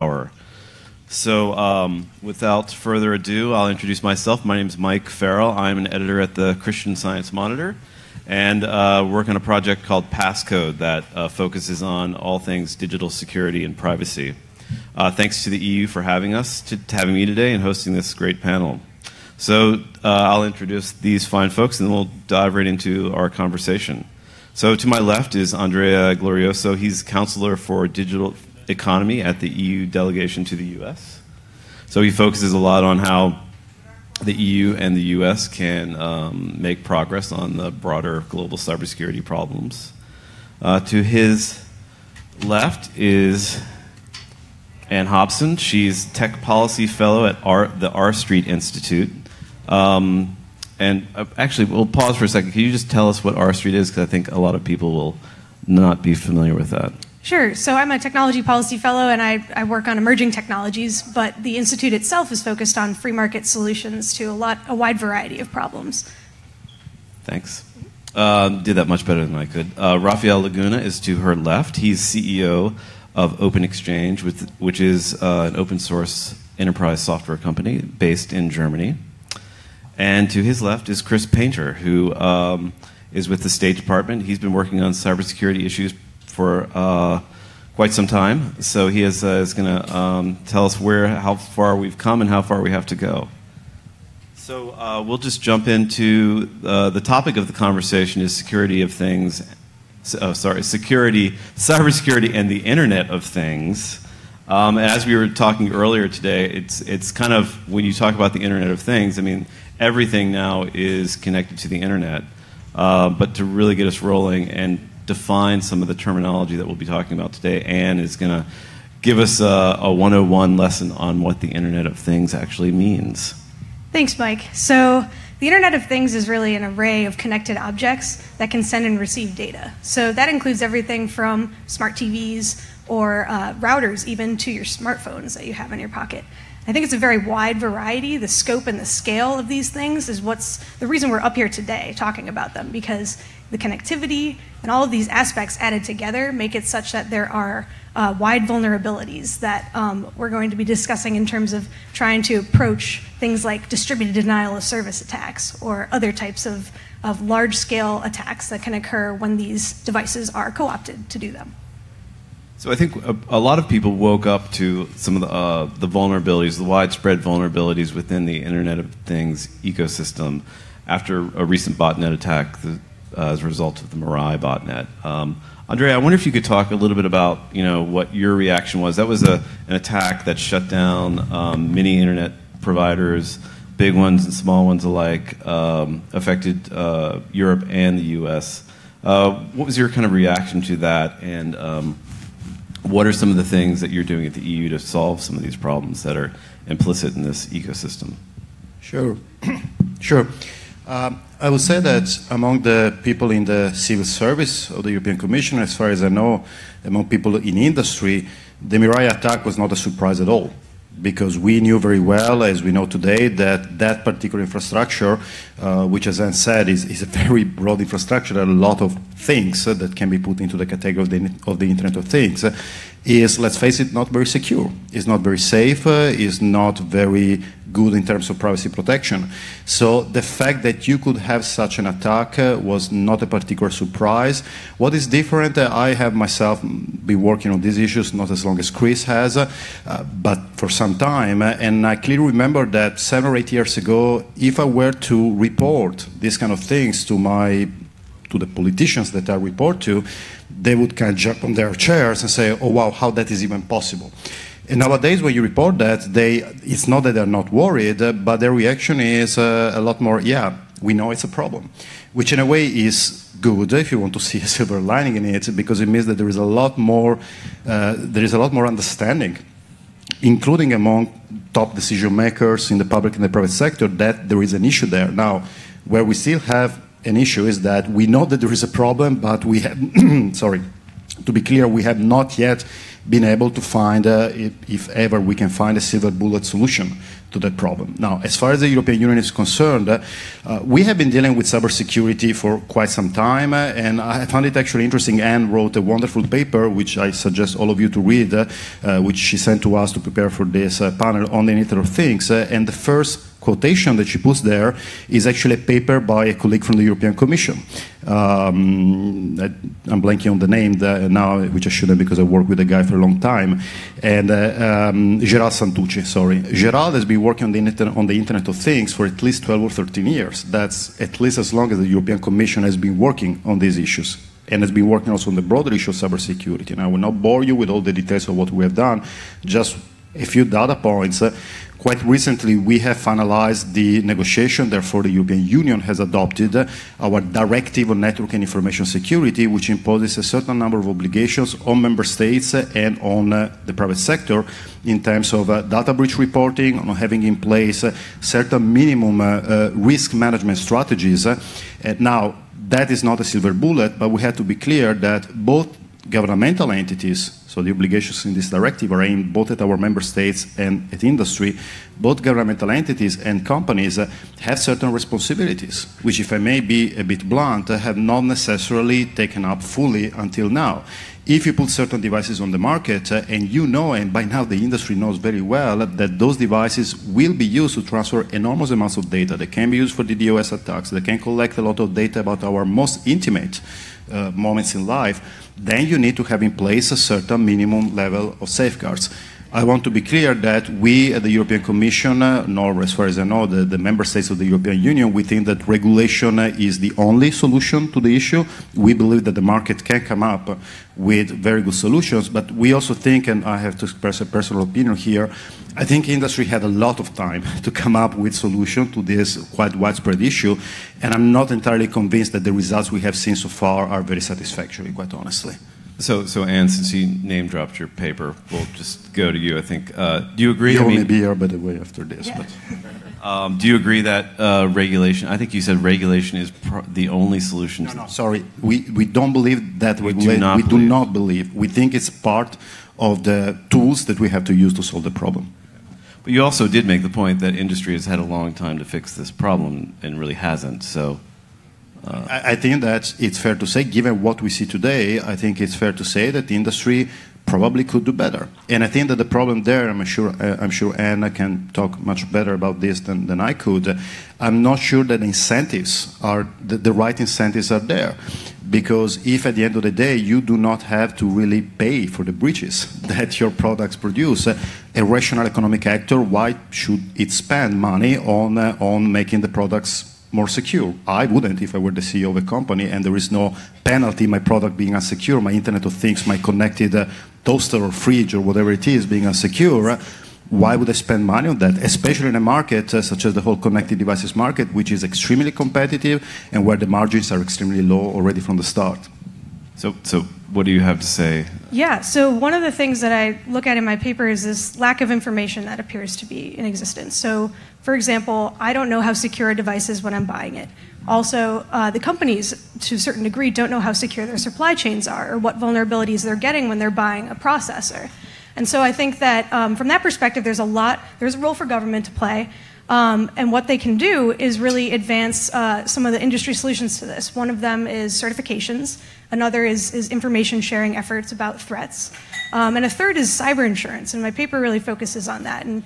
Hour. So, um, without further ado, I'll introduce myself. My name is Mike Farrell. I'm an editor at the Christian Science Monitor and uh, work on a project called Passcode that uh, focuses on all things digital security and privacy. Uh, thanks to the EU for having us, to, to, having me today, and hosting this great panel. So, uh, I'll introduce these fine folks and then we'll dive right into our conversation. So, to my left is Andrea Glorioso. He's counselor for digital economy at the EU delegation to the US. So he focuses a lot on how the EU and the US can um, make progress on the broader global cybersecurity problems. Uh, to his left is Anne Hobson. She's Tech Policy Fellow at R, the R Street Institute. Um, and uh, actually, we'll pause for a second. Can you just tell us what R Street is? Because I think a lot of people will not be familiar with that. Sure. So I'm a technology policy fellow and I, I, work on emerging technologies, but the institute itself is focused on free market solutions to a lot, a wide variety of problems. Thanks. Uh, did that much better than I could. Uh, Rafael Laguna is to her left. He's CEO of Open-Xchange, with, which is uh, an open source enterprise software company based in Germany. And to his left is Chris Painter, who um, is with the State Department. He's been working on cybersecurity issues for uh, quite some time. So he is, uh, is going to um, tell us where, how far we've come and how far we have to go. So uh, we'll just jump into uh, the topic of the conversation is security of things. Oh, sorry, security, cybersecurity, and the Internet of Things. Um, as we were talking earlier today, it's it's kind of when you talk about the Internet of Things. I mean, everything now is connected to the Internet. Uh, but to really get us rolling and define some of the terminology that we'll be talking about today. Anne is going to give us a, a 101 lesson on what the Internet of Things actually means. Thanks, Mike. So, the Internet of Things is really an array of connected objects that can send and receive data. So, that includes everything from smart TVs or uh, routers, even to your smartphones that you have in your pocket. I think it's a very wide variety. The scope and the scale of these things is what's the reason we're up here today talking about them because the connectivity and all of these aspects added together make it such that there are uh, wide vulnerabilities that um, we're going to be discussing in terms of trying to approach things like distributed denial of service attacks or other types of, of large scale attacks that can occur when these devices are co opted to do them. So I think a, a, lot of people woke up to some of the, uh, the vulnerabilities, the widespread vulnerabilities within the Internet of Things ecosystem after a recent botnet attack the, as a result of the Mirai botnet. Um, Andrea, I wonder if you could talk a little bit about you know what your reaction was. That was an attack that shut down um, many internet providers, big ones and small ones alike, um, affected uh, Europe and the U.S. Uh, what was your kind of reaction to that, and what are some of the things that you're doing at the EU to solve some of these problems that are implicit in this ecosystem? Sure, sure. Um, I would say that among the people in the civil service of the European Commission, as far as I know, among people in industry, the Mirai attack was not a surprise at all because we knew very well, as we know today, that that particular infrastructure, uh, which, as I said, is, is a very broad infrastructure, a lot of things uh, that can be put into the category of the, of the Internet of Things, uh, is, let's face it, not very secure. It's not very safe, uh, is not very good in terms of privacy protection. So the fact that you could have such an attack uh, was not a particular surprise. What is different, uh, I have myself been working on these issues not as long as Chris has, uh, but for some time. Uh, and I clearly remember that seven or eight years ago, if I were to report these kind of things to my to the politicians that I report to, they would kind of jump on their chairs and say, "Oh wow, how that is even possible." Nowadays, when you report that, they, it's not that they're not worried, but their reaction is uh, a lot more, yeah, we know it's a problem, which in a way is good if you want to see a silver lining in it, because it means that there is a lot more, uh, there is a lot more understanding, including among top decision makers in the public and the private sector, that there is an issue there. Now, where we still have an issue is that we know that there is a problem, but we have, sorry, To be clear, we have not yet been able to find, uh, if, ever we can find a silver bullet solution to that problem. Now, as far as the European Union is concerned, uh, we have been dealing with cybersecurity for quite some time, uh, and I found it actually interesting. Anne wrote a wonderful paper, which I suggest all of you to read, uh, which she sent to us to prepare for this uh, panel on the Internet of Things. Uh, and the first quotation that she puts there is actually a paper by a colleague from the European Commission. Um, I'm blanking on the name now, which I shouldn't because I worked with the guy for a long time. And uh, um, Gerald Santucci, sorry. Gerald has been working on the, internet, on the Internet of Things for at least 12 or 13 years. That's at least as long as the European Commission has been working on these issues and has been working also on the broader issue of cybersecurity. And I will not bore you with all the details of what we have done, just a few data points. Quite recently, we have finalized the negotiation. Therefore, the European Union has adopted our Directive on Network and Information Security, which imposes a certain number of obligations on member states and on uh, the private sector in terms of uh, data breach reporting, on having in place uh, certain minimum risk management strategies. now, that is not a silver bullet, but we have to be clear that both governmental entities so the obligations in this directive are aimed both at our member states and at industry. Both governmental entities and companies uh, have certain responsibilities, which, if I may be a bit blunt, uh, have not necessarily taken up fully until now. If you put certain devices on the market, uh, and you know, and by now the industry knows very well, that those devices will be used to transfer enormous amounts of data that can be used for DDoS attacks, that can collect a lot of data about our most intimate uh, moments in life, then you need to have in place a certain minimum level of safeguards. I want to be clear that we at the European Commission, nor as far as I know, the, the, member states of the European Union, we think that regulation is the only solution to the issue. We believe that the market can come up with very good solutions, but we also think, and I have to express a personal opinion here, I think industry had a lot of time to come up with solution to this quite widespread issue, and I'm not entirely convinced that the results we have seen so far are very satisfactory, quite honestly. So, so Anne, since you name dropped your paper, we'll just go to you. I think. Uh, do you agree? You I mean, be here, by the way, after this. Yeah. But. Um, do you agree that uh, regulation? I think you said regulation is the only solution. No, no, sorry. We we don't believe that regulation. We, do, we do not believe. We think it's part of the tools that we have to use to solve the problem. But you also did make the point that industry has had a long time to fix this problem and really hasn't. So I, think that it's fair to say, given what we see today, I think it's fair to say that the industry probably could do better. And I think that the problem there, I'm sure, uh, I'm sure Anna can talk much better about this than, than I could. I'm not sure that incentives are the, the, right incentives are there, because if at the end of the day you do not have to really pay for the breaches that your products produce, a rational economic actor, why should it spend money on uh, on making the products more secure. I wouldn't if I were the CEO of a company and there is no penalty my product being unsecure, my Internet of Things, my connected uh, toaster or fridge or whatever it is being unsecure. Why would I spend money on that? Especially in a market uh, such as the whole connected devices market, which is extremely competitive and where the margins are extremely low already from the start. So, so what do you have to say? Yeah, so one of the things that I look at in my paper is this lack of information that appears to be in existence. So, for example, I don't know how secure a device is when I'm buying it. Also, uh, the companies, to a certain degree, don't know how secure their supply chains are or what vulnerabilities they're getting when they're buying a processor. And so I think that um, from that perspective, there's a lot, there's a role for government to play. Um, and what they can do is really advance uh, some of the industry solutions to this. One of them is certifications, another is, is information sharing efforts about threats, um, and a third is cyber insurance. And my paper really focuses on that. And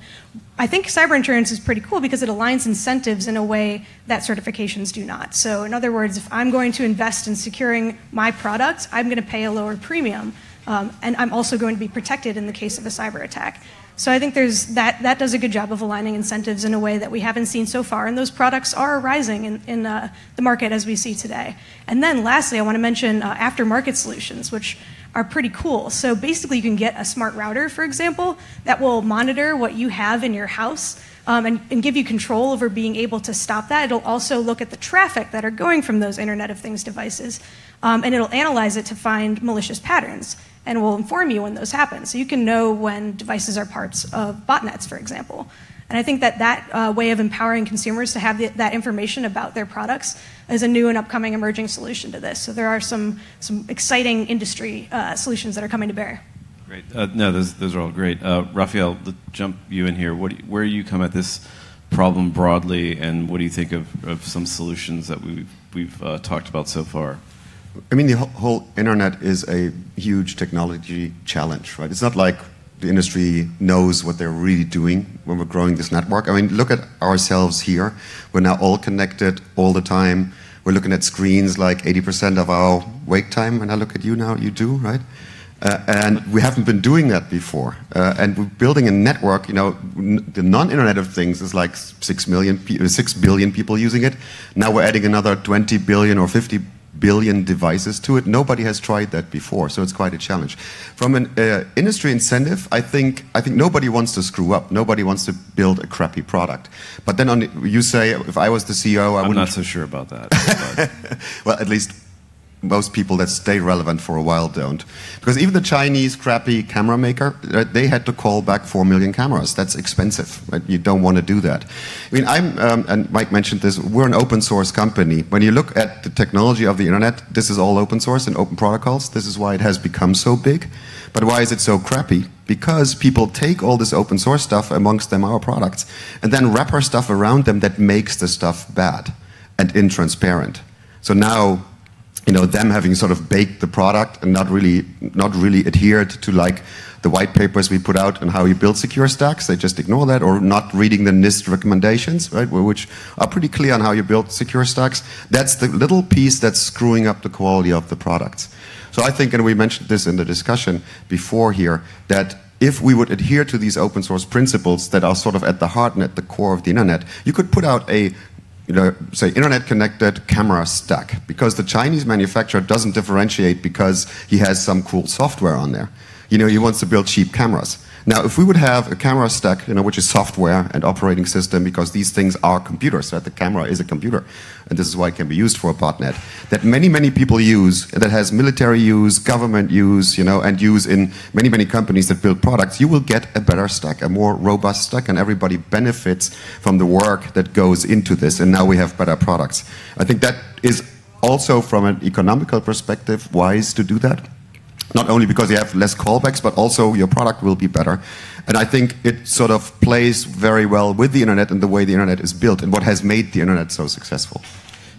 I think cyber insurance is pretty cool because it aligns incentives in a way that certifications do not. So, in other words, if I'm going to invest in securing my product, I'm going to pay a lower premium. Um, and I'm also going to be protected in the case of a cyber attack. So I think there's that, that does a good job of aligning incentives in a way that we haven't seen so far, and those products are rising in, in uh, the market as we see today. And then lastly, I want to mention uh, aftermarket solutions, which are pretty cool. So basically, you can get a smart router, for example, that will monitor what you have in your house. Um, and, and, give you control over being able to stop that. It'll also look at the traffic that are going from those Internet of Things devices, um, and it'll analyze it to find malicious patterns and will inform you when those happen. So you can know when devices are parts of botnets, for example. And I think that that uh, way of empowering consumers to have the, that information about their products is a new and upcoming emerging solution to this. So there are some, some exciting industry uh, solutions that are coming to bear. Great. Uh, no, those, those are all great. Uh, Rafael, jump you in here. What, where do you come at this problem broadly, and what do you think of, of some solutions that we've, we've uh, talked about so far? I mean, the whole internet is a huge technology challenge, right? It's not like the industry knows what they're really doing when we're growing this network. I mean, look at ourselves here. We're now all connected all the time. We're looking at screens like 80% of our wake time. And I look at you now, you do, right? Uh, and we haven't been doing that before. Uh, and we're building a network. You know, the non-Internet of Things is like six million, six billion people using it. Now we're adding another 20 billion or 50 billion devices to it. Nobody has tried that before, so it's quite a challenge. From an uh, industry incentive, I think I think nobody wants to screw up. Nobody wants to build a crappy product. But then on you say, if I was the CEO, I I'm wouldn't. not so sure about that. well, at least most people that stay relevant for a while don't. Because even the Chinese crappy camera maker, they had to call back 4 million cameras. That's expensive. Right? You don't want to do that. I mean, I'm, um, and Mike mentioned this, we're an open source company. When you look at the technology of the internet, this is all open source and open protocols. This is why it has become so big. But why is it so crappy? Because people take all this open source stuff, amongst them our products, and then wrap our stuff around them that makes the stuff bad and intransparent. So now you know them having sort of baked the product and not really not really adhered to like the white papers we put out on how you build secure stacks. They just ignore that, or not reading the NIST recommendations, right, which are pretty clear on how you build secure stacks. That's the little piece that's screwing up the quality of the products. So I think, and we mentioned this in the discussion before here, that if we would adhere to these open source principles that are sort of at the heart and at the core of the internet, you could put out a you know, say internet connected camera stack because the Chinese manufacturer doesn't differentiate because he has some cool software on there. You know, he wants to build cheap cameras. Now, if we would have a camera stack, you know, which is software and operating system, because these things are computers, right? The camera is a computer, and this is why it can be used for a botnet. That many, many people use, that has military use, government use, you know, and use in many, many companies that build products. You will get a better stack, a more robust stack, and everybody benefits from the work that goes into this. And now we have better products. I think that is also, from an economical perspective, wise to do that not only because you have less callbacks, but also your product will be better. And I think it sort of plays very well with the internet and the way the internet is built and what has made the internet so successful.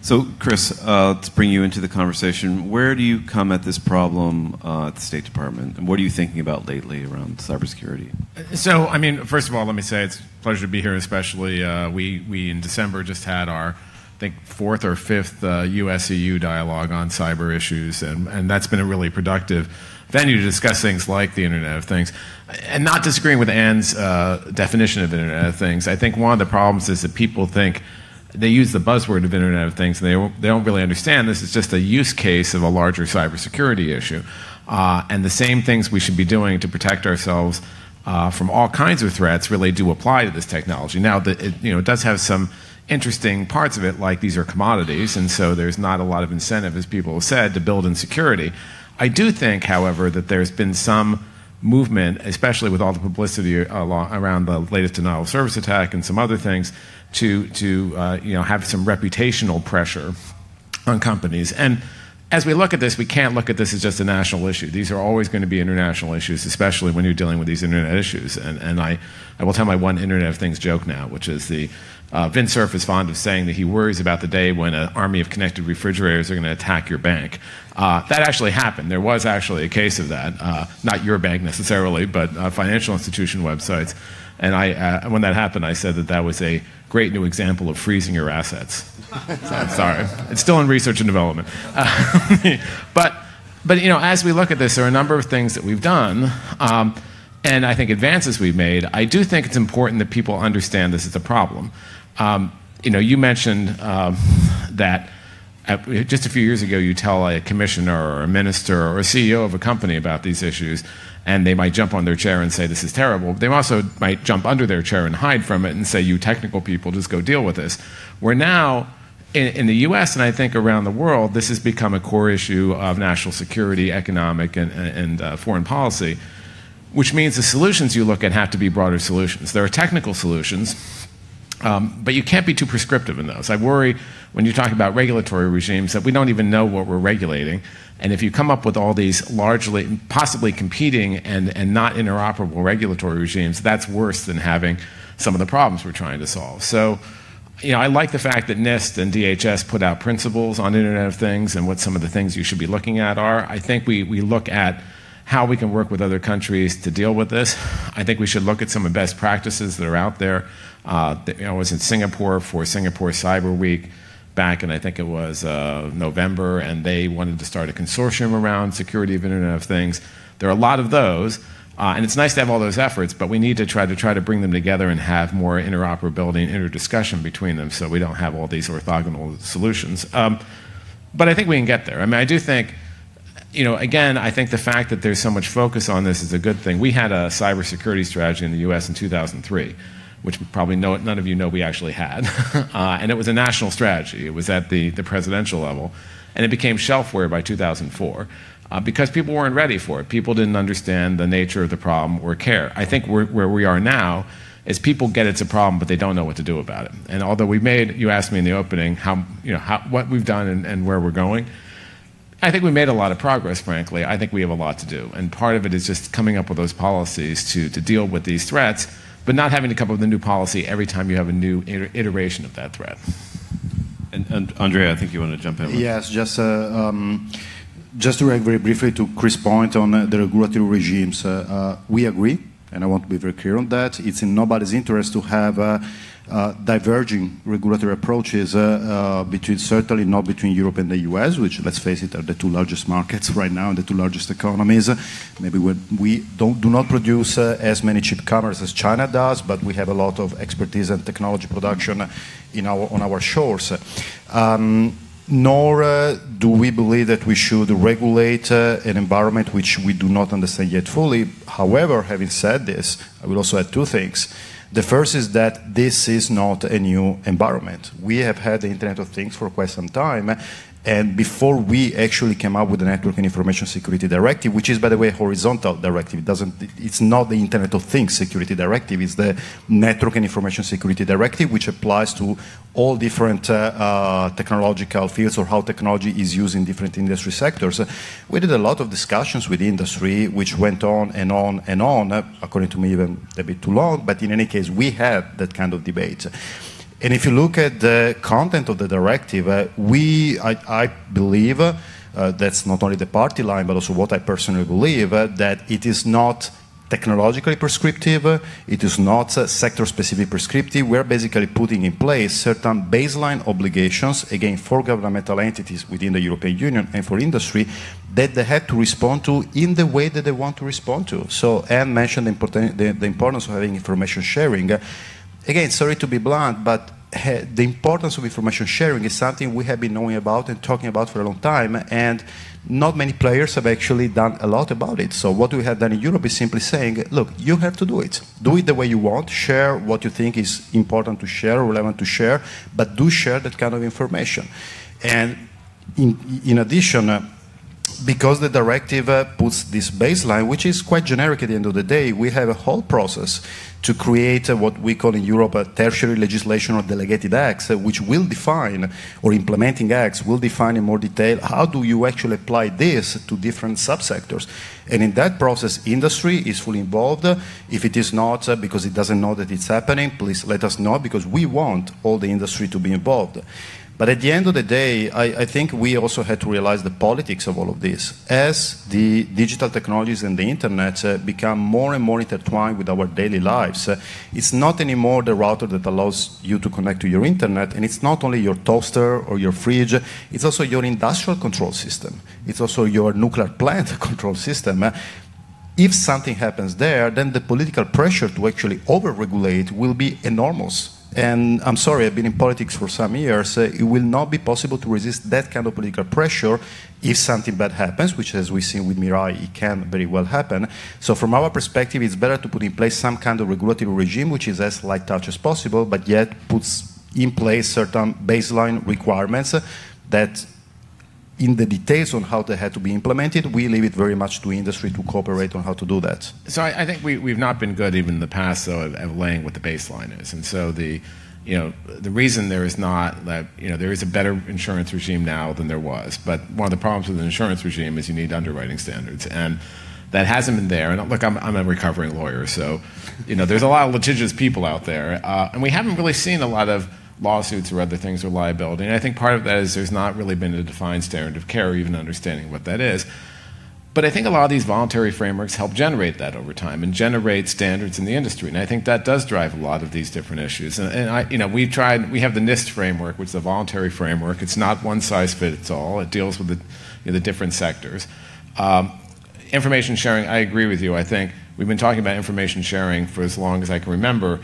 So, Chris, uh, to bring you into the conversation, where do you come at this problem uh, at the State Department, and what are you thinking about lately around cybersecurity? So, I mean, first of all, let me say it's a pleasure to be here. Especially, uh, we we in December just had our I think fourth or fifth uh, US EU dialogue on cyber issues, and, and that's been a really productive venue to discuss things like the Internet of Things. And not disagreeing with Anne's uh, definition of Internet of Things, I think one of the problems is that people think they use the buzzword of Internet of Things, and they, they don't really understand this is just a use case of a larger cybersecurity issue. Uh, and the same things we should be doing to protect ourselves uh, from all kinds of threats really do apply to this technology. Now, the, it, you know, it does have some interesting parts of it, like these are commodities, and so there's not a lot of incentive, as people have said, to build in security. I do think, however, that there's been some movement, especially with all the publicity around the latest denial of service attack and some other things, to to uh, you know have some reputational pressure on companies and as we look at this, we can't look at this as just a national issue. These are always going to be international issues, especially when you're dealing with these internet issues. And, and I, I will tell my one Internet of Things joke now, which is the uh, Vint Cerf is fond of saying that he worries about the day when an army of connected refrigerators are going to attack your bank. Uh, that actually happened. There was actually a case of that. Uh, not your bank necessarily, but uh, financial institution websites. And I, uh, when that happened, I said that that was a great new example of freezing your assets. so sorry. It's still in research and development. But, but, you know, as we look at this, there are a number of things that we've done. Um, and I think advances we've made, I do think it's important that people understand this is a problem. Um, you know, you mentioned um, that just a few years ago, you tell a commissioner or a minister or a CEO of a company about these issues, and they might jump on their chair and say, This is terrible. They also might jump under their chair and hide from it and say, You technical people, just go deal with this. We're now, in, the US and I think around the world, this has become a core issue of national security, economic, and, uh, foreign policy which means the solutions you look at have to be broader solutions. There are technical solutions, Um, but you can't be too prescriptive in those. I worry when you talk about regulatory regimes that we don't even know what we're regulating. And if you come up with all these largely, possibly competing and, not interoperable regulatory regimes, that's worse than having some of the problems we're trying to solve. So, you know, I like the fact that NIST and DHS put out principles on Internet of Things and what some of the things you should be looking at are. I think we, we look at how we can work with other countries to deal with this. I think we should look at some of the best practices that are out there. Uh, I was in Singapore for Singapore Cyber Week back in, I think it was uh, November, and they wanted to start a consortium around security of Internet of Things. There are a lot of those. Uh, and it's nice to have all those efforts, but we need to try to try to bring them together and have more interoperability and interdiscussion between them, so we don't have all these orthogonal solutions. Um, but I think we can get there. I mean, I do think, you know, again, I think the fact that there's so much focus on this is a good thing. We had a cybersecurity strategy in the U.S. in 2003 which we probably no, none of you know we actually had. uh, and it was a national strategy. It was at the, the presidential level. And it became shelfware by 2004 uh, because people weren't ready for it. People didn't understand the nature of the problem or care. I think where we are now is people get it's a problem, but they don't know what to do about it. And although we made, you asked me in the opening how, you know, how, what we've done and, and where we're going, I think we made a lot of progress, frankly. I think we have a lot to do. And part of it is just coming up with those policies to, to deal with these threats, but not having to come up with a new policy every time you have a new iteration of that threat. And, and Andrea, I think you want to jump in. Yes, just uh, um, just to react very briefly to Chris' point on uh, the regulatory regimes, uh, uh, we agree, and I want to be very clear on that. It's in nobody's interest to have uh, uh, diverging regulatory approaches uh, between certainly not between Europe and the US, which let's face it are the two largest markets right now and the two largest economies. Maybe we don't do not produce as many cheap cameras as China does, but we have a lot of expertise and technology production in our on our shores. Um, nor uh, do we believe that we should regulate uh, an environment which we do not understand yet fully. However, having said this, I will also add two things. The first is that this is not a new environment. We have had the Internet of Things for quite some time, and before we actually came up with the Network and Information Security Directive, which is, by the way, a horizontal directive, it doesn't, it's not the Internet of Things Security Directive, it's the Network and Information Security Directive, which applies to all different uh, uh, technological fields or how technology is used in different industry sectors. We did a lot of discussions with industry, which went on and on and on, uh, according to me, even a bit too long, but in any case, we had that kind of debate. And if you look at the content of the directive, uh, we, I, I believe, uh, that's not only the party line, but also what I personally believe, uh, that it is not technologically prescriptive, uh, it is not uh, sector-specific prescriptive. We're basically putting in place certain baseline obligations, again, for governmental entities within the European Union and for industry, that they have to respond to in the way that they want to respond to. So Anne mentioned the, the, the importance of having information sharing again, sorry to be blunt, but the importance of information sharing is something we have been knowing about and talking about for a long time, and not many players have actually done a lot about it. So what we have done in Europe is simply saying, look, you have to do it. Do it the way you want, share what you think is important to share, relevant to share, but do share that kind of information. And in, in addition, uh, because the directive uh, puts this baseline, which is quite generic at the end of the day, we have a whole process to create uh, what we call in Europe a tertiary legislation or delegated acts, uh, which will define, or implementing acts, will define in more detail how do you actually apply this to different subsectors. And in that process, industry is fully involved. If it is not uh, because it doesn't know that it's happening, please let us know because we want all the industry to be involved. But at the end of the day, I, I, think we also had to realize the politics of all of this. As the digital technologies and the internet uh, become more and more intertwined with our daily lives, uh, it's not anymore the router that allows you to connect to your internet, and it's not only your toaster or your fridge, it's also your industrial control system. It's also your nuclear plant control system. Uh, if something happens there, then the political pressure to actually over-regulate will be enormous and I'm sorry, I've been in politics for some years. Uh, it will not be possible to resist that kind of political pressure if something bad happens, which, as we've seen with Mirai, it can very well happen. So, from our perspective, it's better to put in place some kind of regulatory regime which is as light touch as possible, but yet puts in place certain baseline requirements that in the details on how they had to be implemented. We leave it very much to industry to cooperate on how to do that. So I, I think we, we've not been good even in the past, though, of, laying what the baseline is. And so the, you know, the reason there is not that, you know, there is a better insurance regime now than there was. But one of the problems with an insurance regime is you need underwriting standards. And that hasn't been there. And look, I'm, I'm a recovering lawyer, so, you know, there's a lot of litigious people out there. Uh, and we haven't really seen a lot of lawsuits or other things or liability. And I think part of that is there's not really been a defined standard of care or even understanding what that is. But I think a lot of these voluntary frameworks help generate that over time and generate standards in the industry. And I think that does drive a lot of these different issues. And, and I, you know, we've tried, we have the NIST framework, which is a voluntary framework. It's not one size fits all, it deals with the, you know, the different sectors. Um, information sharing, I agree with you. I think we've been talking about information sharing for as long as I can remember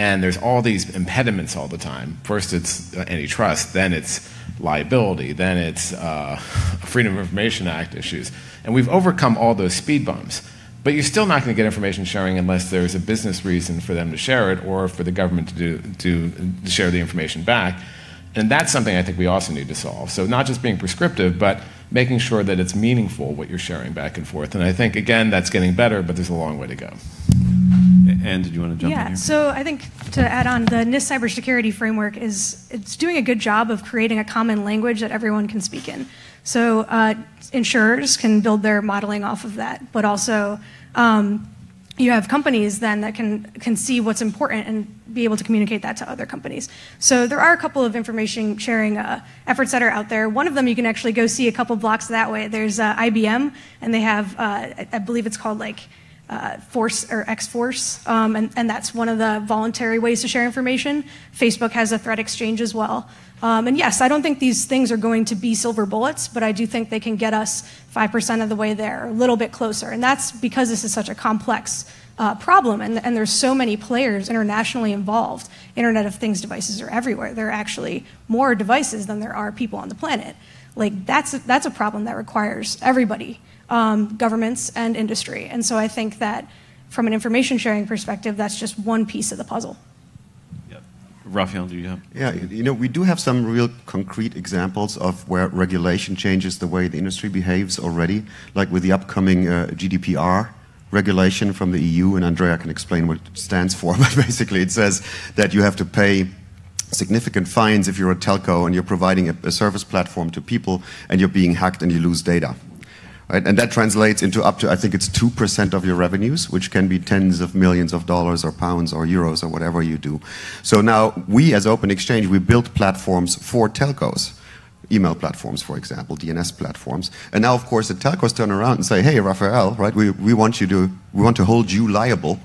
and there's all these impediments all the time. First, it's uh, antitrust, then it's liability, then it's uh, Freedom of Information Act issues. And we've overcome all those speed bumps. But you're still not going to get information sharing unless there's a business reason for them to share it or for the government to, do, to, to share the information back. And that's something I think we also need to solve. So, not just being prescriptive, but making sure that it's meaningful what you're sharing back and forth. And I think, again, that's getting better, but there's a long way to go. And did you want to jump yeah, in here? so I think to add on, the NIST cybersecurity framework is it's doing a good job of creating a common language that everyone can speak in. So uh, insurers can build their modeling off of that, but also um, you have companies then that can can see what's important and be able to communicate that to other companies. So there are a couple of information sharing uh, efforts that are out there. One of them you can actually go see a couple blocks that way. There's uh, IBM, and they have uh, I believe it's called like uh, Force or X Force, um, and, and, that's one of the voluntary ways to share information. Facebook has a threat exchange as well. Um, and yes, I don't think these things are going to be silver bullets, but I do think they can get us 5% of the way there, a little bit closer. And that's because this is such a complex uh, problem, and, and there's so many players internationally involved. Internet of Things devices are everywhere. There are actually more devices than there are people on the planet. Like that's that's a problem that requires everybody um, governments and industry. And so I think that from an information sharing perspective, that's just one piece of the puzzle. Yep. Rafael, do you have? Yeah, you know, we do have some real concrete examples of where regulation changes the way the industry behaves already, like with the upcoming uh, GDPR regulation from the EU, and Andrea can explain what it stands for, but basically it says that you have to pay significant fines if you're a telco and you're providing a, a service platform to people and you're being hacked and you lose data. Right? And that translates into up to, I think it's 2% of your revenues, which can be tens of millions of dollars or pounds or euros or whatever you do. So now we as Open-Xchange, we built platforms for telcos. Email platforms, for example, DNS platforms. And now, of course, the telcos turn around and say, hey, Rafael, right, we, we want you to, we want to hold you liable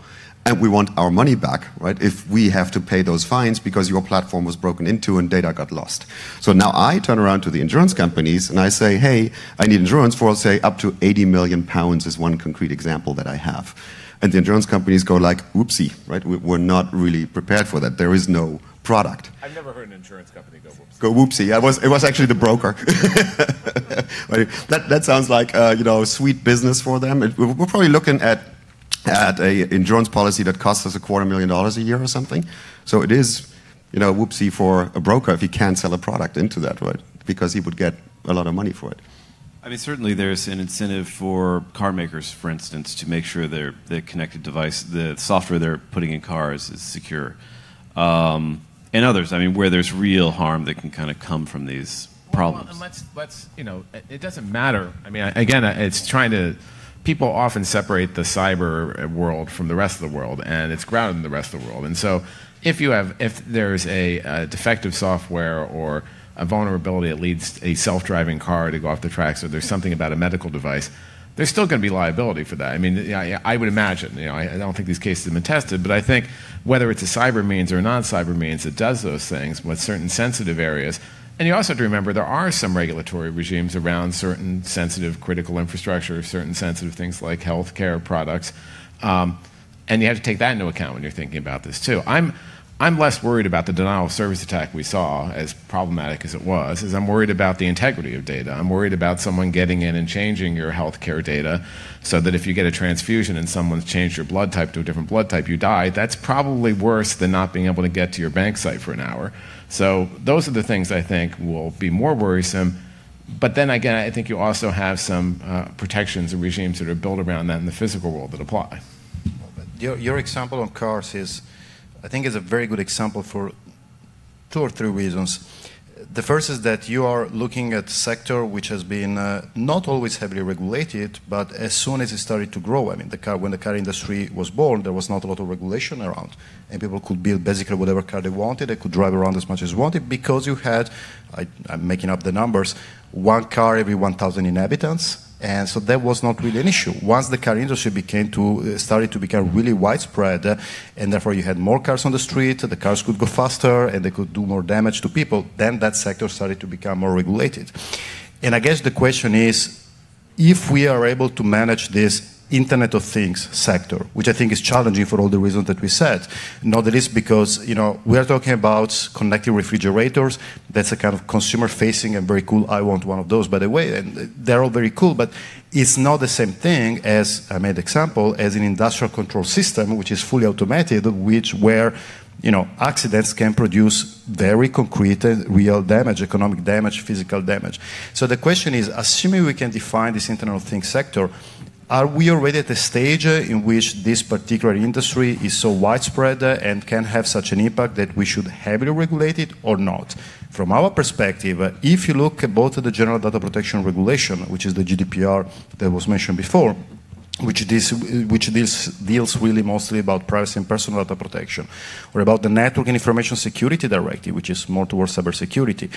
and we want our money back, right? If we have to pay those fines because your platform was broken into and data got lost. So now I turn around to the insurance companies and I say, hey, I need insurance for, say, up to 80 million pounds is one concrete example that I have. And the insurance companies go like, oopsie, right? We're not really prepared for that. There is no product. I've never heard an insurance company go whoopsie. Go whoopsie. It was, it was actually the broker. that, that sounds like, uh, you know, sweet business for them. We're probably looking at at a insurance policy that costs us a quarter million dollars a year or something. So it is, you know, whoopsie for a broker if he can't sell a product into that, right? Because he would get a lot of money for it. I mean, certainly there's an incentive for car makers, for instance, to make sure their the connected device, the software they're putting in cars, is secure, um, and others. I mean, where there's real harm that can kind of come from these problems. Well, and let's let's you know, it, it doesn't matter. I mean, again, it's trying to people often separate the cyber world from the rest of the world, and it's grounded in the rest of the world. And so, if you have, if there's a, a defective software or a vulnerability that leads a self-driving car to go off the tracks, or there's something about a medical device, there's still going to be liability for that. I mean, I, I would imagine. You know, I, I, don't think these cases have been tested, but I think whether it's a cyber means or a non-cyber means that does those things with certain sensitive areas and you also have to remember there are some regulatory regimes around certain sensitive critical infrastructure, certain sensitive things like healthcare products. Um, and you have to take that into account when you're thinking about this too. I'm, I'm less worried about the denial of service attack we saw, as problematic as it was, as I'm worried about the integrity of data. I'm worried about someone getting in and changing your healthcare data so that if you get a transfusion and someone's changed your blood type to a different blood type, you die. That's probably worse than not being able to get to your bank site for an hour. So those are the things I think will be more worrisome. But then again, I think you also have some uh, protections and regimes that are built around that in the physical world that apply. Your, your example on cars is, I think, is a very good example for two or three reasons. The first is that you are looking at a sector which has been uh, not always heavily regulated, but as soon as it started to grow, I mean, the car, when the car industry was born, there was not a lot of regulation around, and people could build basically whatever car they wanted. They could drive around as much as wanted because you had, I, I'm making up the numbers, one car every 1,000 inhabitants, and so that was not really an issue. Once the car industry became to uh, started to become really widespread, uh, and therefore you had more cars on the street, the cars could go faster, and they could do more damage to people. Then that sector started to become more regulated. And I guess the question is, if we are able to manage this Internet of Things sector, which I think is challenging for all the reasons that we said. Not least because you know we are talking about connected refrigerators. That's a kind of consumer-facing and very cool. I want one of those, by the way, and they're all very cool. But it's not the same thing as I made example as an industrial control system, which is fully automated, which where you know, accidents can produce very concrete and real damage, economic damage, physical damage. So the question is, assuming we can define this Internet of Things sector, are we already at a stage uh, in which this particular industry is so widespread uh, and can have such an impact that we should heavily regulate it or not? From our perspective, uh, if you look at both the General Data Protection Regulation, which is the GDPR that was mentioned before, which, this, which deals, deals really mostly about privacy and personal data protection, or about the Network and Information Security Directive, which is more towards cybersecurity.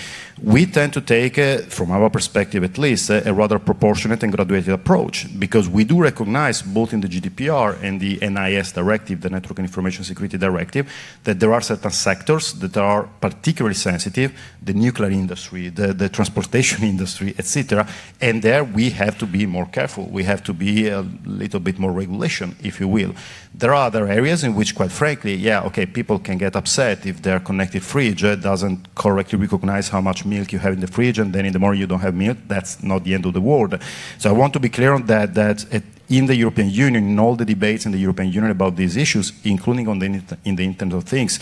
We tend to take, uh, from our perspective at least, uh, a rather proportionate and graduated approach, because we do recognize, both in the GDPR and the NIS Directive, the Network and Information Security Directive, that there are certain sectors that are particularly sensitive, the nuclear industry, the, the transportation industry, etc., and there we have to be more careful. We have to be uh, little bit more regulation, if you will. There are other areas in which, quite frankly, yeah, okay, people can get upset if their connected fridge uh, doesn't correctly recognize how much milk you have in the fridge, and then in the morning you don't have milk. That's not the end of the world. So I want to be clear on that. That in the European Union, in all the debates in the European Union about these issues, including on the in the Internet of Things,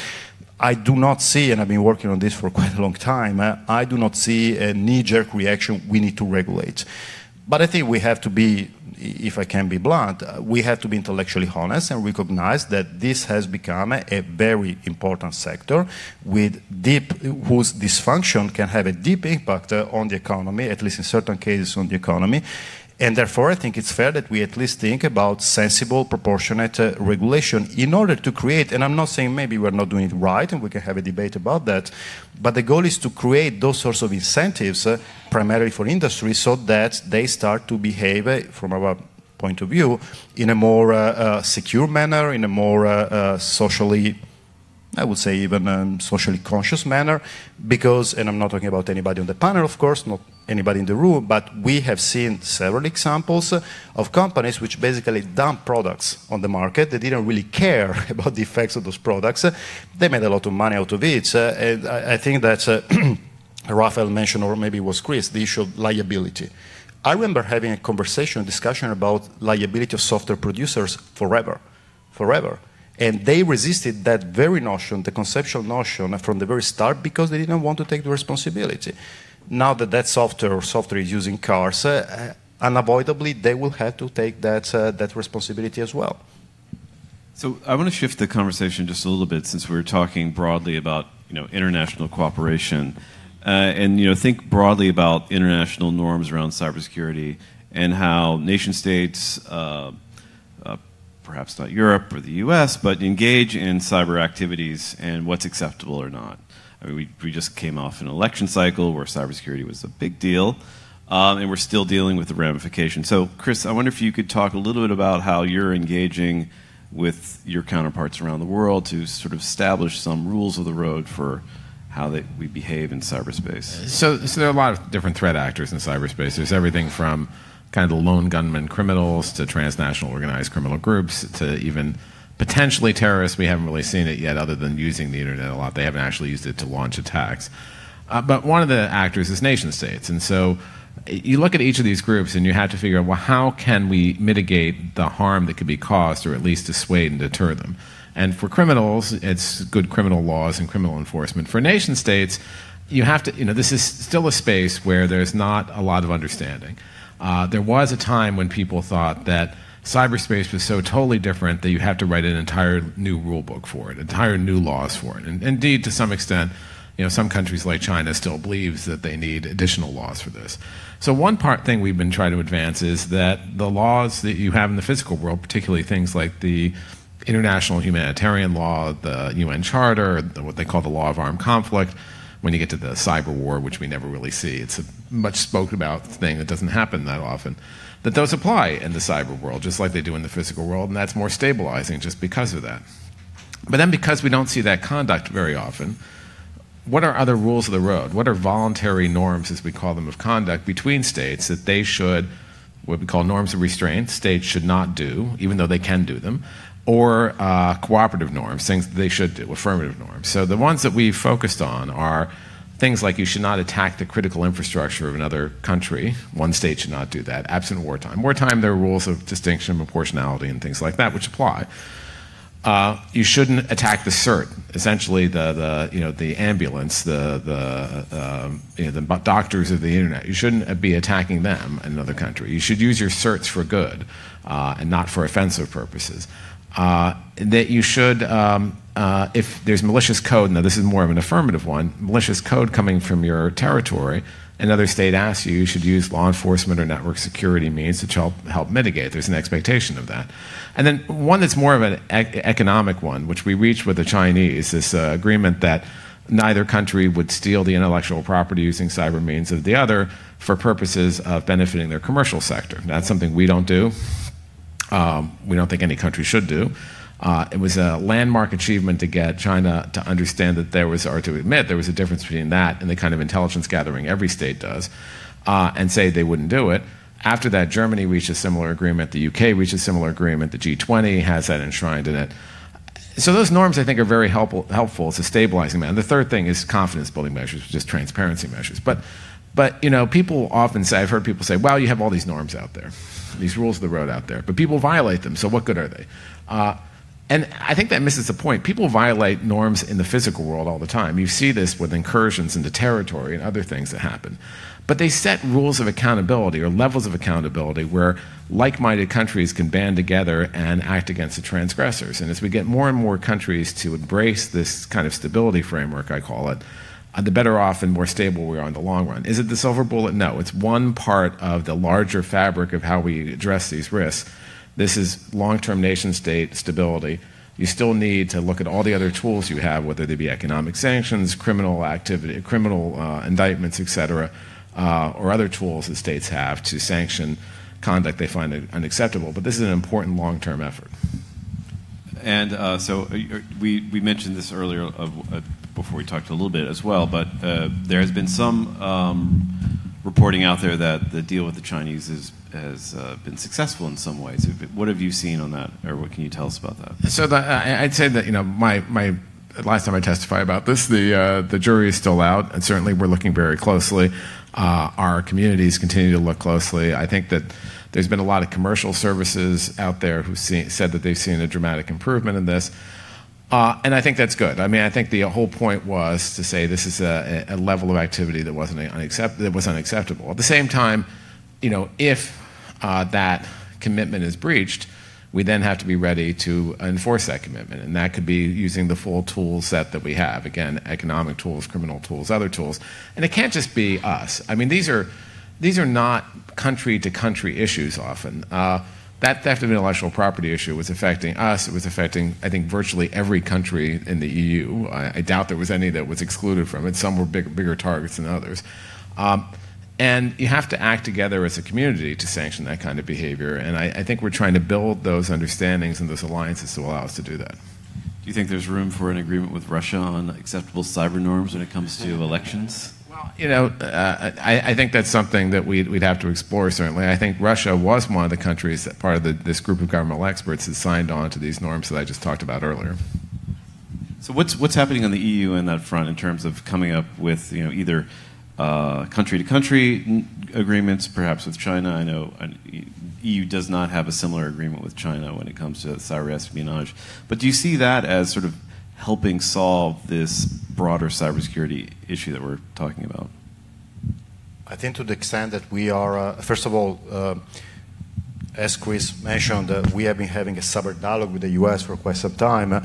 I do not see, and I've been working on this for quite a long time, uh, I do not see a knee jerk reaction we need to regulate. But I think we have to be if I can be blunt, uh, we have to be intellectually honest and recognize that this has become a, very important sector with deep, whose dysfunction can have a deep impact uh, on the economy, at least in certain cases on the economy. And therefore, I think it's fair that we at least think about sensible, proportionate uh, regulation in order to create, and I'm not saying maybe we're not doing it right, and we can have a debate about that, but the goal is to create those sorts of incentives, uh, primarily for industry, so that they start to behave, uh, from our point of view, in a more uh, uh, secure manner, in a more uh, socially I would say even um, socially conscious manner, because, and I'm not talking about anybody on the panel, of course, not anybody in the room, but we have seen several examples of companies which basically dump products on the market. They didn't really care about the effects of those products. They made a lot of money out of it. and I think that uh, Rafael mentioned, or maybe it was Chris, the issue of liability. I remember having a conversation, a discussion about liability of software producers forever, forever. And they resisted that very notion, the conceptual notion, from the very start because they didn't want to take the responsibility. Now that that software or software is using cars, uh, unavoidably they will have to take that, uh, that responsibility as well. So I want to shift the conversation just a little bit since we are talking broadly about you know international cooperation, uh, and you know think broadly about international norms around cybersecurity and how nation states uh, perhaps not Europe or the US, but engage in cyber activities and what's acceptable or not. I mean, we, we just came off an election cycle where cybersecurity was a big deal, um, and we're still dealing with the ramifications. So, Chris, I wonder if you could talk a little bit about how you're engaging with your counterparts around the world to sort of establish some rules of the road for how they, we behave in cyberspace. So, so there are a lot of different threat actors in cyberspace. There's everything from kind of the lone gunman criminals to transnational organized criminal groups to even potentially terrorists. We haven't really seen it yet, other than using the internet a lot. They haven't actually used it to launch attacks. Uh, but one of the actors is nation states, and so you look at each of these groups and you have to figure out well how can we mitigate the harm that could be caused or at least dissuade and deter them and for criminals it's good criminal laws and criminal enforcement for nation states you have to, you know, this is still a space where there's not a lot of understanding. Uh, there was a time when people thought that cyberspace was so totally different that you have to write an entire new rule book for it, entire new laws for it. And indeed, to some extent, you know, some countries like China still believes that they need additional laws for this. So one part thing we've been trying to advance is that the laws that you have in the physical world, particularly things like the international humanitarian law, the UN Charter, what they call the law of armed conflict, when you get to the cyber war, which we never really see, it's a much spoken about thing that doesn't happen that often that those apply in the cyber world, just like they do in the physical world, and that's more stabilizing just because of that. But then, because we don't see that conduct very often, what are other rules of the road? What are voluntary norms, as we call them, of conduct between states that they should, what we call norms of restraint, states should not do, even though they can do them, or uh, cooperative norms, things they should do, affirmative norms. So the ones that we've focused on are things like you should not attack the critical infrastructure of another country. One state should not do that, absent wartime. Wartime, there are rules of distinction, proportionality, and things like that which apply. Uh, you shouldn't attack the CERT, essentially the, the, you know, the ambulance, the, the, um, you know, the doctors of the internet. You shouldn't be attacking them in another country. You should use your certs for good uh, and not for offensive purposes. Uh, that you should um, uh, if there's malicious code, now this is more of an affirmative one, malicious code coming from your territory, another state asks you, you should use law enforcement or network security means to help, help mitigate. There's an expectation of that. And then one that's more of an ec- economic one, which we reached with the Chinese, this uh, agreement that neither country would steal the intellectual property using cyber means of the other for purposes of benefiting their commercial sector. That's something we don't do. Um, we don't think any country should do. Uh, it was a landmark achievement to get China to understand that there was, or to admit there was a difference between that and the kind of intelligence gathering every state does, uh, and say they wouldn't do it. After that, Germany reached a similar agreement, the UK reached a similar agreement, the G20 has that enshrined in it. So those norms, I think, are very helpful, helpful as a stabilizing matter. The third thing is confidence building measures, which is transparency measures. But, but you know, people often say, I've heard people say, well, you have all these norms out there, these rules of the road out there, but people violate them, so what good are they? Uh, and I think that misses the point. People violate norms in the physical world all the time. You see this with incursions into territory and other things that happen. But they set rules of accountability or levels of accountability where like minded countries can band together and act against the transgressors. And as we get more and more countries to embrace this kind of stability framework, I call it, the better off and more stable we are in the long run. Is it the silver bullet? No. It's one part of the larger fabric of how we address these risks. This is long term nation state stability. You still need to look at all the other tools you have, whether they be economic sanctions, criminal activity, criminal uh, indictments, et cetera, uh, or other tools that states have to sanction conduct they find unacceptable. But this is an important long term effort. And uh, so uh, we, we mentioned this earlier of, uh, before we talked a little bit as well, but uh, there has been some um, reporting out there that the deal with the Chinese is has uh, been successful in some ways. What have you seen on that, or what can you tell us about that? So the, I'd say that you know my my last time I testified about this, the uh, the jury is still out, and certainly we're looking very closely. Uh, our communities continue to look closely. I think that there's been a lot of commercial services out there who said that they've seen a dramatic improvement in this. Uh, and I think that's good. I mean, I think the whole point was to say this is a, level of activity that wasn't unaccept- that was unacceptable. At the same time, you know, if uh, that commitment is breached, we then have to be ready to enforce that commitment. And that could be using the full tool set that we have again, economic tools, criminal tools, other tools. And it can't just be us. I mean, these are, these are not country to country issues often. That theft of intellectual property issue was affecting us. It was affecting, I think, virtually every country in the EU. I, I doubt there was any that was excluded from it. Some were big, bigger targets than others. Um, and you have to act together as a community to sanction that kind of behavior. And I, I, think we're trying to build those understandings and those alliances to allow us to do that. Do you think there's room for an agreement with Russia on acceptable cyber norms when it comes to elections? You know, uh, I, I, think that's something that we'd, we'd, have to explore, certainly. I think Russia was one of the countries that part of the, this group of governmental experts that signed on to these norms that I just talked about earlier. So what's, what's happening on the EU in that front in terms of coming up with, you know, either country to country agreements, perhaps with China. I know EU does not have a similar agreement with China when it comes to cyber espionage. But do you see that as sort of helping solve this broader cybersecurity issue that we're talking about? I think to the extent that we are, uh, first of all, uh, as Chris mentioned, uh, we have been having a cyber dialogue with the US for quite some time, uh,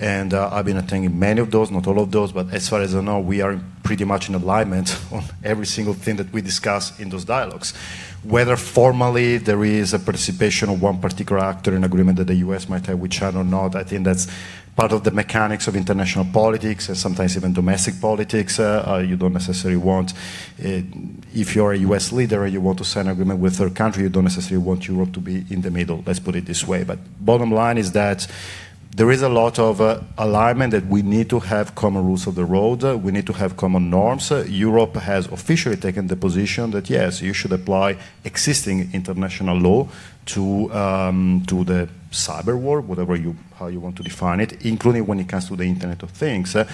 and uh, I've been attending many of those, not all of those, but as far as I know, we are pretty much in alignment on every single thing that we discuss in those dialogues. Whether formally there is a participation of one particular actor in agreement that the US might have with China or not, I think that's part of the mechanics of international politics and sometimes even domestic politics. Uh, uh, you don't necessarily want, uh, if you're a US leader and you want to sign an agreement with a third country, you don't necessarily want Europe to be in the middle. Let's put it this way. But bottom line is that there is a lot of uh, alignment that we need to have common rules of the road. Uh, we need to have common norms. Uh, Europe has officially taken the position that yes, you should apply existing international law to um, to the cyber war, whatever you how you want to define it, including when it comes to the Internet of Things. Uh,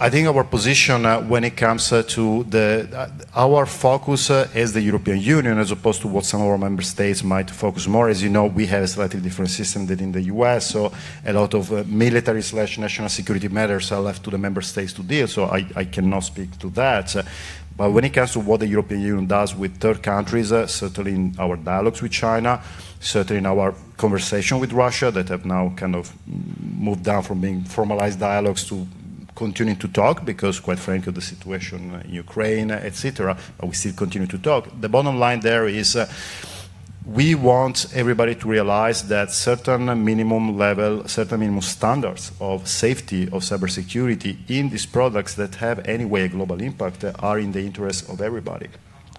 I think our position uh, when it comes uh, to the uh, our focus uh, as the European Union, as opposed to what some of our member states might focus more. As you know, we have a slightly different system than in the U.S. So a lot of uh, military slash national security matters are left to the member states to deal. So I, I cannot speak to that. but when it comes to what the European Union does with third countries, uh, certainly in our dialogues with China, certainly in our conversation with Russia that have now kind of moved down from being formalized dialogues to continuing to talk because, quite frankly, the situation in Ukraine, etc., we still continue to talk. The bottom line there is uh, we want everybody to realize that certain minimum level, certain minimum standards of safety of cybersecurity in these products that have anyway a global impact are in the interest of everybody.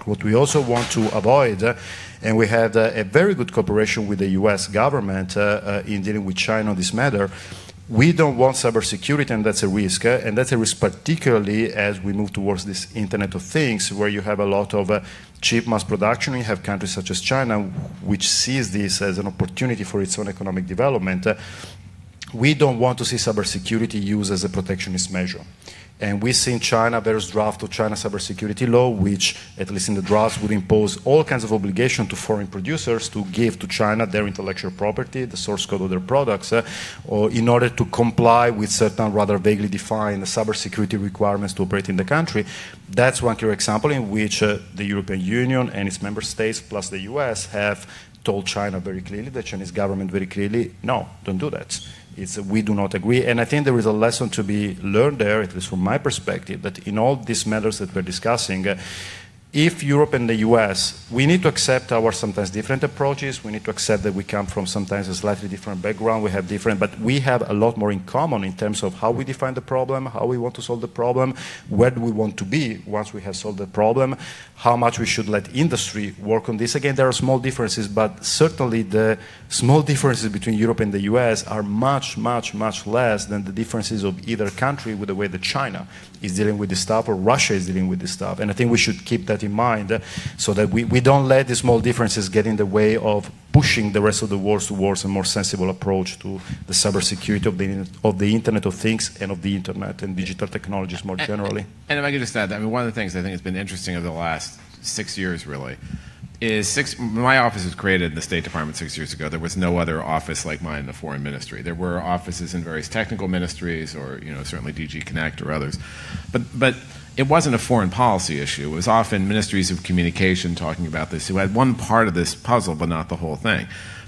What we also want to avoid, uh, and we had uh, a very good cooperation with the US government uh, in dealing with China on this matter, we don't want cybersecurity, and that's a risk. And that's a risk particularly as we move towards this Internet of Things, where you have a lot of cheap mass production. You have countries such as China, which sees this as an opportunity for its own economic development. We don't want to see cybersecurity used as a protectionist measure. And we see in China various draft of China cybersecurity law, which, at least in the drafts, would impose all kinds of obligation to foreign producers to give to China their intellectual property, the source code of their products, uh, or in order to comply with certain rather vaguely defined cybersecurity requirements to operate in the country. That's one clear example in which uh, the European Union and its member states, plus the US, have told China very clearly, the Chinese government very clearly, no, don't do that. It's, we do not agree. And I think there is a lesson to be learned there, at least from my perspective, that in all these matters that we're discussing, uh, if Europe and the US, we need to accept our sometimes different approaches. We need to accept that we come from sometimes a slightly different background. We have different, but we have a lot more in common in terms of how we define the problem, how we want to solve the problem, where do we want to be once we have solved the problem, how much we should let industry work on this. Again, there are small differences, but certainly the small differences between Europe and the US are much, much, much less than the differences of either country with the way that China is dealing with this stuff or Russia is dealing with this stuff. And I think we should keep that in mind uh, so that we, we don't let the small differences get in the way of pushing the rest of the world towards a more sensible approach to the cybersecurity of the, of the Internet of Things and of the Internet and digital technologies more generally. And, and if I could just add, I mean, one of the things I think has been interesting over the last six years, really, is six. My office was created in the State Department six years ago. There was no other office like mine in the foreign ministry. There were offices in various technical ministries, or you know, certainly DG Connect or others, but but it wasn't a foreign policy issue. It was often ministries of communication talking about this who had one part of this puzzle, but not the whole thing.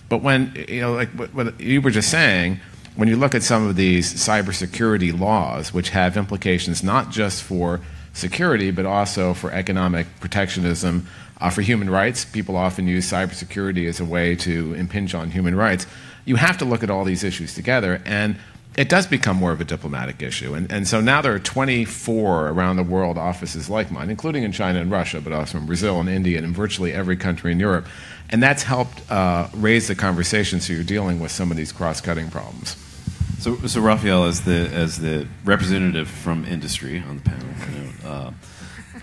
But when you know, like what, what you were just saying, when you look at some of these cybersecurity laws, which have implications not just for security, but also for economic protectionism for human rights. People often use cybersecurity as a way to impinge on human rights. You have to look at all these issues together, and it does become more of a diplomatic issue. And, and so now there are 24 around the world offices like mine, including in China and Russia, but also in Brazil and India and in virtually every country in Europe. And that's helped uh, raise the conversation so you're dealing with some of these cross cutting problems. So, so Rafael, as the as the representative from industry on the panel, you know, uh,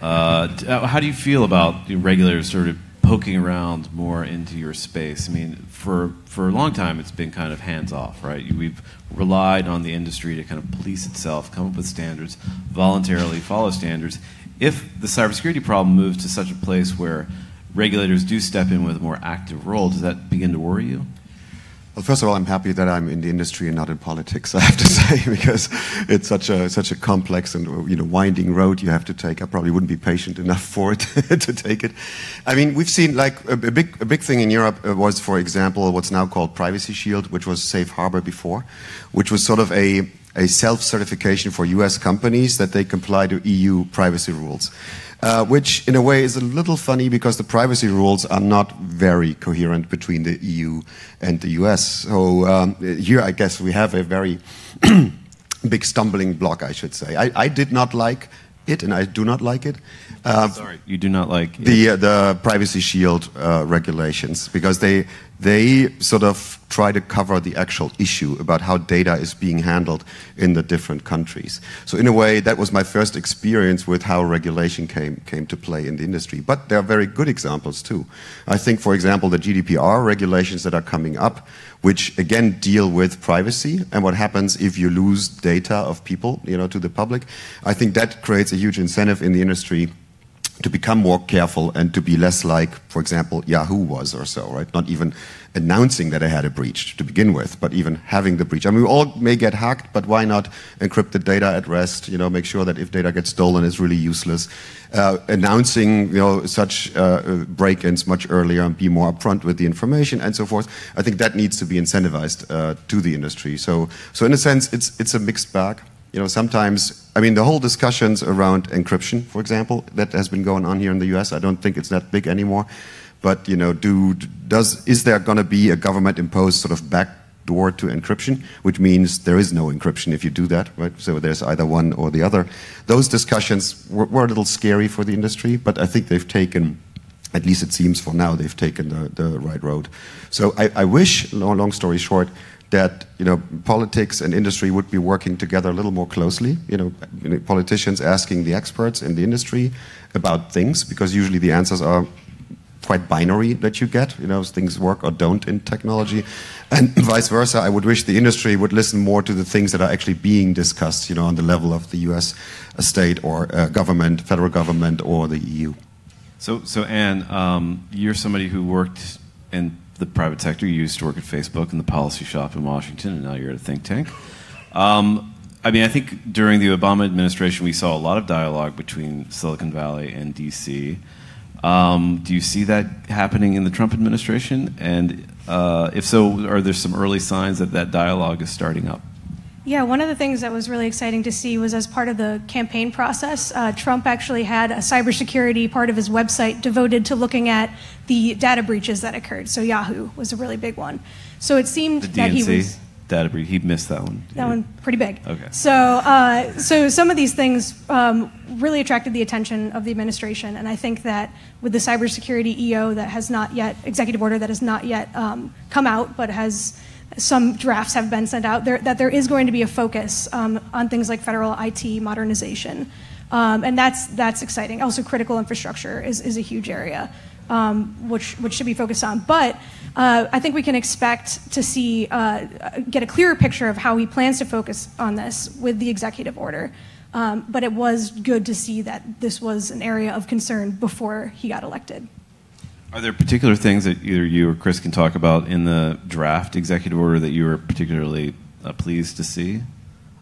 uh, how do you feel about the regulators sort of poking around more into your space? I mean, for for a long time, it's been kind of hands off, right? We've relied on the industry to kind of police itself, come up with standards, voluntarily follow standards. If the cybersecurity problem moves to such a place where regulators do step in with a more active role, does that begin to worry you? Well, first of all, I'm happy that I'm in the industry and not in politics. I have to say, because it's such a such a complex and you know winding road you have to take. I probably wouldn't be patient enough for it to take it. I mean, we've seen like a, a big a big thing in Europe uh, was, for example, what's now called Privacy Shield, which was Safe Harbor before, which was sort of a a self-certification for U.S. companies that they comply to EU privacy rules uh, which in a way is a little funny because the privacy rules are not very coherent between the EU and the US. So um, here, I guess we have a very big stumbling block, I should say. I, I, did not like it, and I do not like it. Uh, Sorry, you do not like the uh, the privacy shield uh, regulations because they they sort of try to cover the actual issue about how data is being handled in the different countries. So in a way, that was my first experience with how regulation came, came to play in the industry. But there are very good examples too. I think, for example, the GDPR regulations that are coming up, which again deal with privacy and what happens if you lose data of people, you know, to the public. I think that creates a huge incentive in the industry to become more careful and to be less like, for example, Yahoo was or so, right? Not even announcing that I had a breach to begin with, but even having the breach. I mean, we all may get hacked, but why not encrypt the data at rest? You know, make sure that if data gets stolen, it's really useless. Uh, announcing, you know, such uh, break-ins much earlier and be more upfront with the information and so forth. I think that needs to be incentivized uh, to the industry. So, so in a sense, it's it's a mixed bag you know, sometimes, I mean, the whole discussions around encryption, for example, that has been going on here in the U.S. I don't think it's that big anymore. But you know, do does is there going to be a government-imposed sort of backdoor to encryption, which means there is no encryption if you do that, right? So there's either one or the other. Those discussions were, were a little scary for the industry, but I think they've taken at least it seems for now they've taken the, the right road. So I, I wish, long, long story short, that you know politics and industry would be working together a little more closely. You know, politicians asking the experts in the industry about things because usually the answers are quite binary that you get. You know, things work or don't in technology, and vice versa. I would wish the industry would listen more to the things that are actually being discussed. You know, on the level of the U.S. state or uh, government, federal government, or the EU. So, so Anne, um, you're somebody who worked in the private sector. You used to work at Facebook in the policy shop in Washington, and now you're at a think tank. Um, I mean, I think during the Obama administration, we saw a lot of dialogue between Silicon Valley and DC. Um, do you see that happening in the Trump administration? And uh, if so, are there some early signs that that dialogue is starting up? Yeah, one of the things that was really exciting to see was as part of the campaign process, uh, Trump actually had a cybersecurity part of his website devoted to looking at the data breaches that occurred. So Yahoo was a really big one. So it seemed the that he was data breach. He missed that one. That one pretty big. Okay. So, uh, so some of these things um, really attracted the attention of the administration, and I think that with the cybersecurity EO that has not yet executive order that has not yet um, come out, but has some drafts have been sent out, there, that there is going to be a focus um, on things like federal IT modernization. Um, and that's, that's exciting. Also, critical infrastructure is, is a huge area, um, which, which should be focused on. But uh, I think we can expect to see, uh, get a clearer picture of how he plans to focus on this with the executive order. Um, but it was good to see that this was an area of concern before he got elected. Are there particular things that either you or Chris can talk about in the draft executive order that you were particularly uh, pleased to see?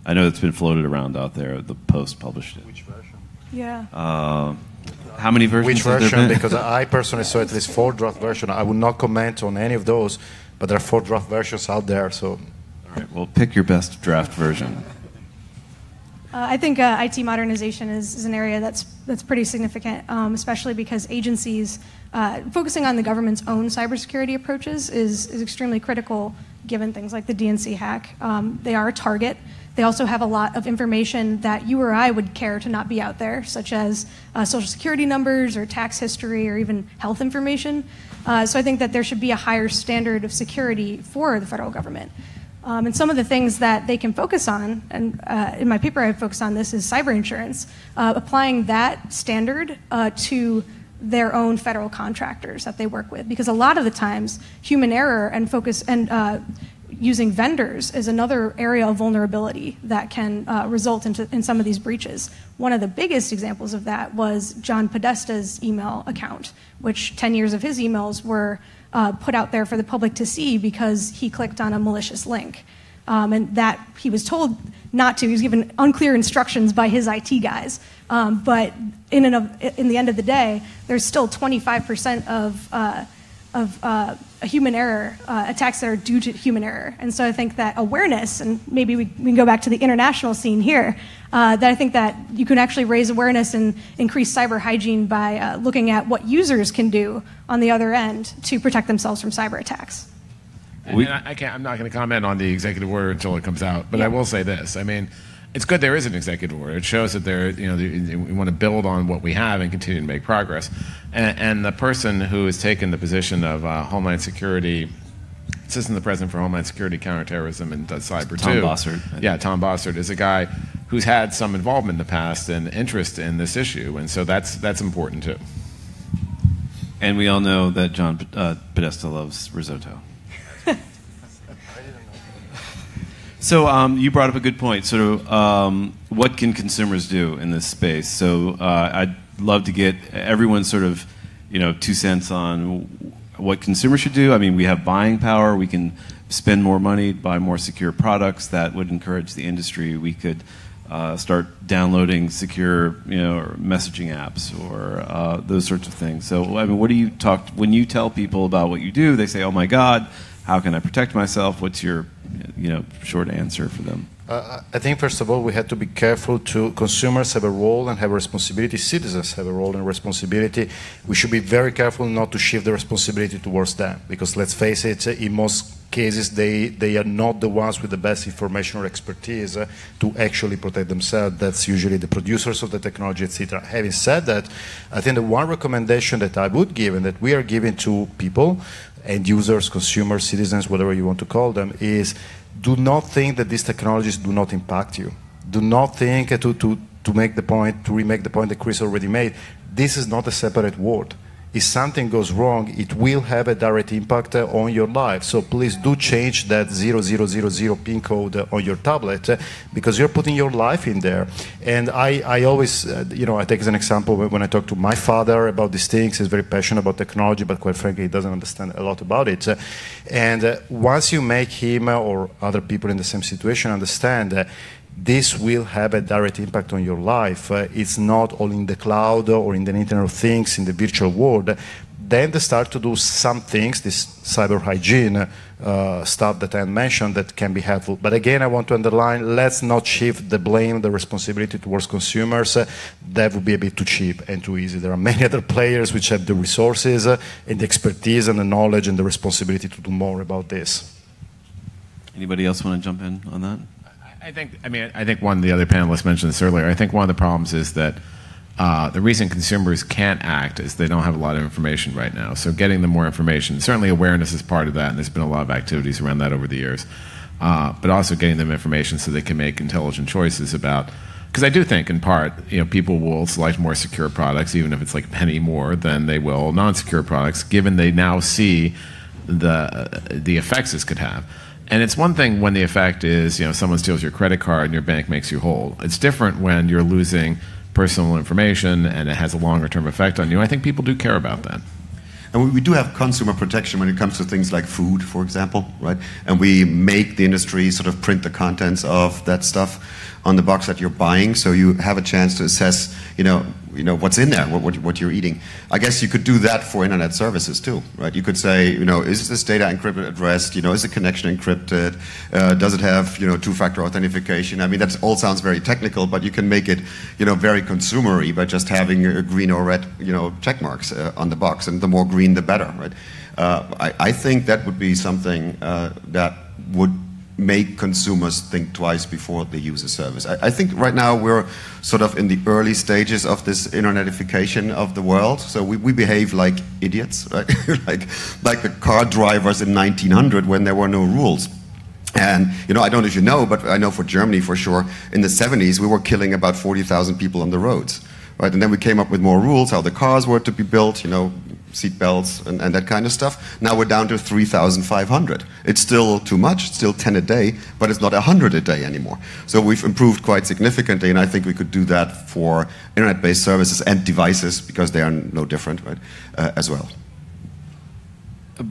I know it's been floated around out there. The Post published it. Which version? Yeah. Uh, how many versions? Which version? because I personally saw at least four draft versions. I would not comment on any of those, but there are four draft versions out there. So. All right. Well, pick your best draft version. Uh, I think uh, IT modernization is, is, an area that's that's pretty significant, um, especially because agencies uh, focusing on the government's own cybersecurity approaches is is extremely critical, given things like the DNC hack. Um, they are a target. They also have a lot of information that you or I would care to not be out there, such as uh, social security numbers or tax history or even health information. Uh, so I think that there should be a higher standard of security for the federal government. Um, and some of the things that they can focus on, and uh, in my paper I focus on this, is cyber insurance, uh, applying that standard uh, to their own federal contractors that they work with. Because a lot of the times, human error and focus and uh, using vendors is another area of vulnerability that can uh, result into, in some of these breaches. One of the biggest examples of that was John Podesta's email account, which 10 years of his emails were uh, put out there for the public to see because he clicked on a malicious link. Um, and that he was told not to. He was given unclear instructions by his IT guys. Um, but in, in the end of the day, there's still 25% of, uh, of uh, human error uh, attacks that are due to human error. And so I think that awareness, and maybe we, we can go back to the international scene here, uh, that I think that you can actually raise awareness and increase cyber hygiene by uh, looking at what users can do on the other end to protect themselves from cyber attacks. And, we, and I, can't, I'm not going to comment on the executive order until it comes out, but yeah. I will say this. I mean, it's good there is an executive order. It shows that there, you know, we want to build on what we have and continue to make progress. And, and the person who has taken the position of uh, Homeland Security, Assistant the President for Homeland Security, Counterterrorism, and Cyber Tom too. Bossert. Yeah, Tom Bossert is a guy who's had some involvement in the past and interest in this issue, and so that's that's important too. And we all know that John uh, Podesta loves risotto. So um, you brought up a good point. Sort of, um, what can consumers do in this space? So uh, I'd love to get everyone's sort of, you know, two cents on what consumers should do. I mean, we have buying power. We can spend more money, buy more secure products. That would encourage the industry. We could uh, start downloading secure, you know, messaging apps or uh, those sorts of things. So, I mean, what do you talk when you tell people about what you do? They say, "Oh my God." How can I protect myself? What's your you know short answer for them? Uh, I think first of all we have to be careful. To consumers have a role and have a responsibility. Citizens have a role and responsibility. We should be very careful not to shift the responsibility towards them because let's face it, in most cases they, they are not the ones with the best information or expertise uh, to actually protect themselves. That's usually the producers of the technology, etc. Having said that, I think the one recommendation that I would give and that we are giving to people end users, consumers, citizens, whatever you want to call them, is do not think that these technologies do not impact you. Do not think to, to, to make the point, to remake the point that Chris already made, this is not a separate world if something goes wrong, it will have a direct impact uh, on your life. So please do change that 0000 pin code uh, on your tablet uh, because you're putting your life in there. And I, I always, you know, I take as an example when I talk to my father about these things. He's very passionate about technology, but quite frankly, he doesn't understand a lot about it. And once you make him or other people in the same situation understand this will have a direct impact on your life. Uh, it's not all in the cloud or in the Internet of Things, in the virtual world. Then they start to do some things, this cyber hygiene uh, stuff that I mentioned, that can be helpful. But again, I want to underline let's not shift the blame, the responsibility towards consumers. Uh, that would be a bit too cheap and too easy. There are many other players which have the resources uh, and the expertise and the knowledge and the responsibility to do more about this. Anybody else want to jump in on that? I think. I mean, I think one of the other panelists mentioned this earlier. I think one of the problems is that uh, the reason consumers can't act is they don't have a lot of information right now. So getting them more information, certainly awareness is part of that, and there's been a lot of activities around that over the years. Uh, but also getting them information so they can make intelligent choices about. Because I do think, in part, you know, people will select more secure products, even if it's like a penny more than they will non-secure products, given they now see the the effects this could have. And it's one thing when the effect is, you know, someone steals your credit card and your bank makes you whole. It's different when you're losing personal information and it has a longer term effect on you. I think people do care about that. And we, we, do have consumer protection when it comes to things like food, for example, right? And we make the industry sort of print the contents of that stuff on the box that you're buying, so you have a chance to assess, you know, you know what's in there, what, what, what, you're eating. I guess you could do that for internet services too, right? You could say, you know, is this data encrypted at rest? You know, is the connection encrypted? Uh, does it have, you know, two-factor authentication? I mean, that all sounds very technical, but you can make it, you know, very consumery by just having a green or red, you know, check marks uh, on the box, and the more green, the better, right? Uh, I, I, think that would be something uh, that would make consumers think twice before they use a service. I, I, think right now we're sort of in the early stages of this internetification of the world. So we, we behave like idiots, right? like, like the car drivers in 1900 when there were no rules. And, you know, I don't know if you know, but I know for Germany for sure, in the 70s we were killing about 40,000 people on the roads. Right? And then we came up with more rules, how the cars were to be built, you know, seat belts and, and that kind of stuff. Now we're down to 3,500. It's still too much, it's still 10 a day, but it's not 100 a day anymore. So we've improved quite significantly, and I think we could do that for internet based services and devices because they are no different, right, uh, as well.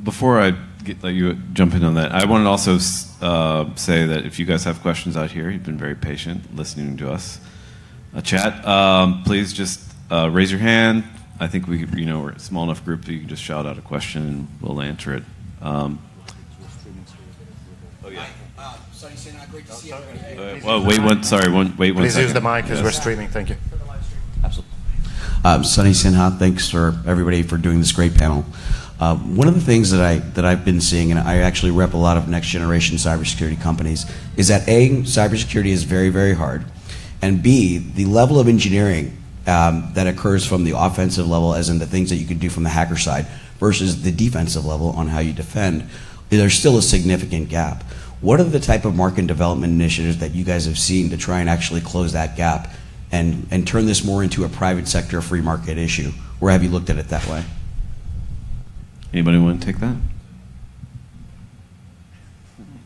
Before I get, let you jump in on that, I want to also uh, say that if you guys have questions out here, you've been very patient listening to us uh, chat. Um, please just uh, raise your hand. I think we, you know, we're a small enough group that you can just shout out a question and we'll answer it. Um, oh yeah. Uh, well, wait one. Sorry, one. Wait one. Please second. use the mic as we're streaming. Thank you. Absolutely. Um, Sunny Sinha, thanks for everybody for doing this great panel. Uh, one of the things that I that I've been seeing, and I actually rep a lot of next generation cybersecurity companies, is that a cybersecurity is very very hard, and b the level of engineering um, that occurs from the offensive level, as in the things that you can do from the hacker side, versus the defensive level on how you defend, there's still a significant gap. What are the type of market development initiatives that you guys have seen to try and actually close that gap and, and turn this more into a private sector free market issue? Or have you looked at it that way? Anybody want to take that?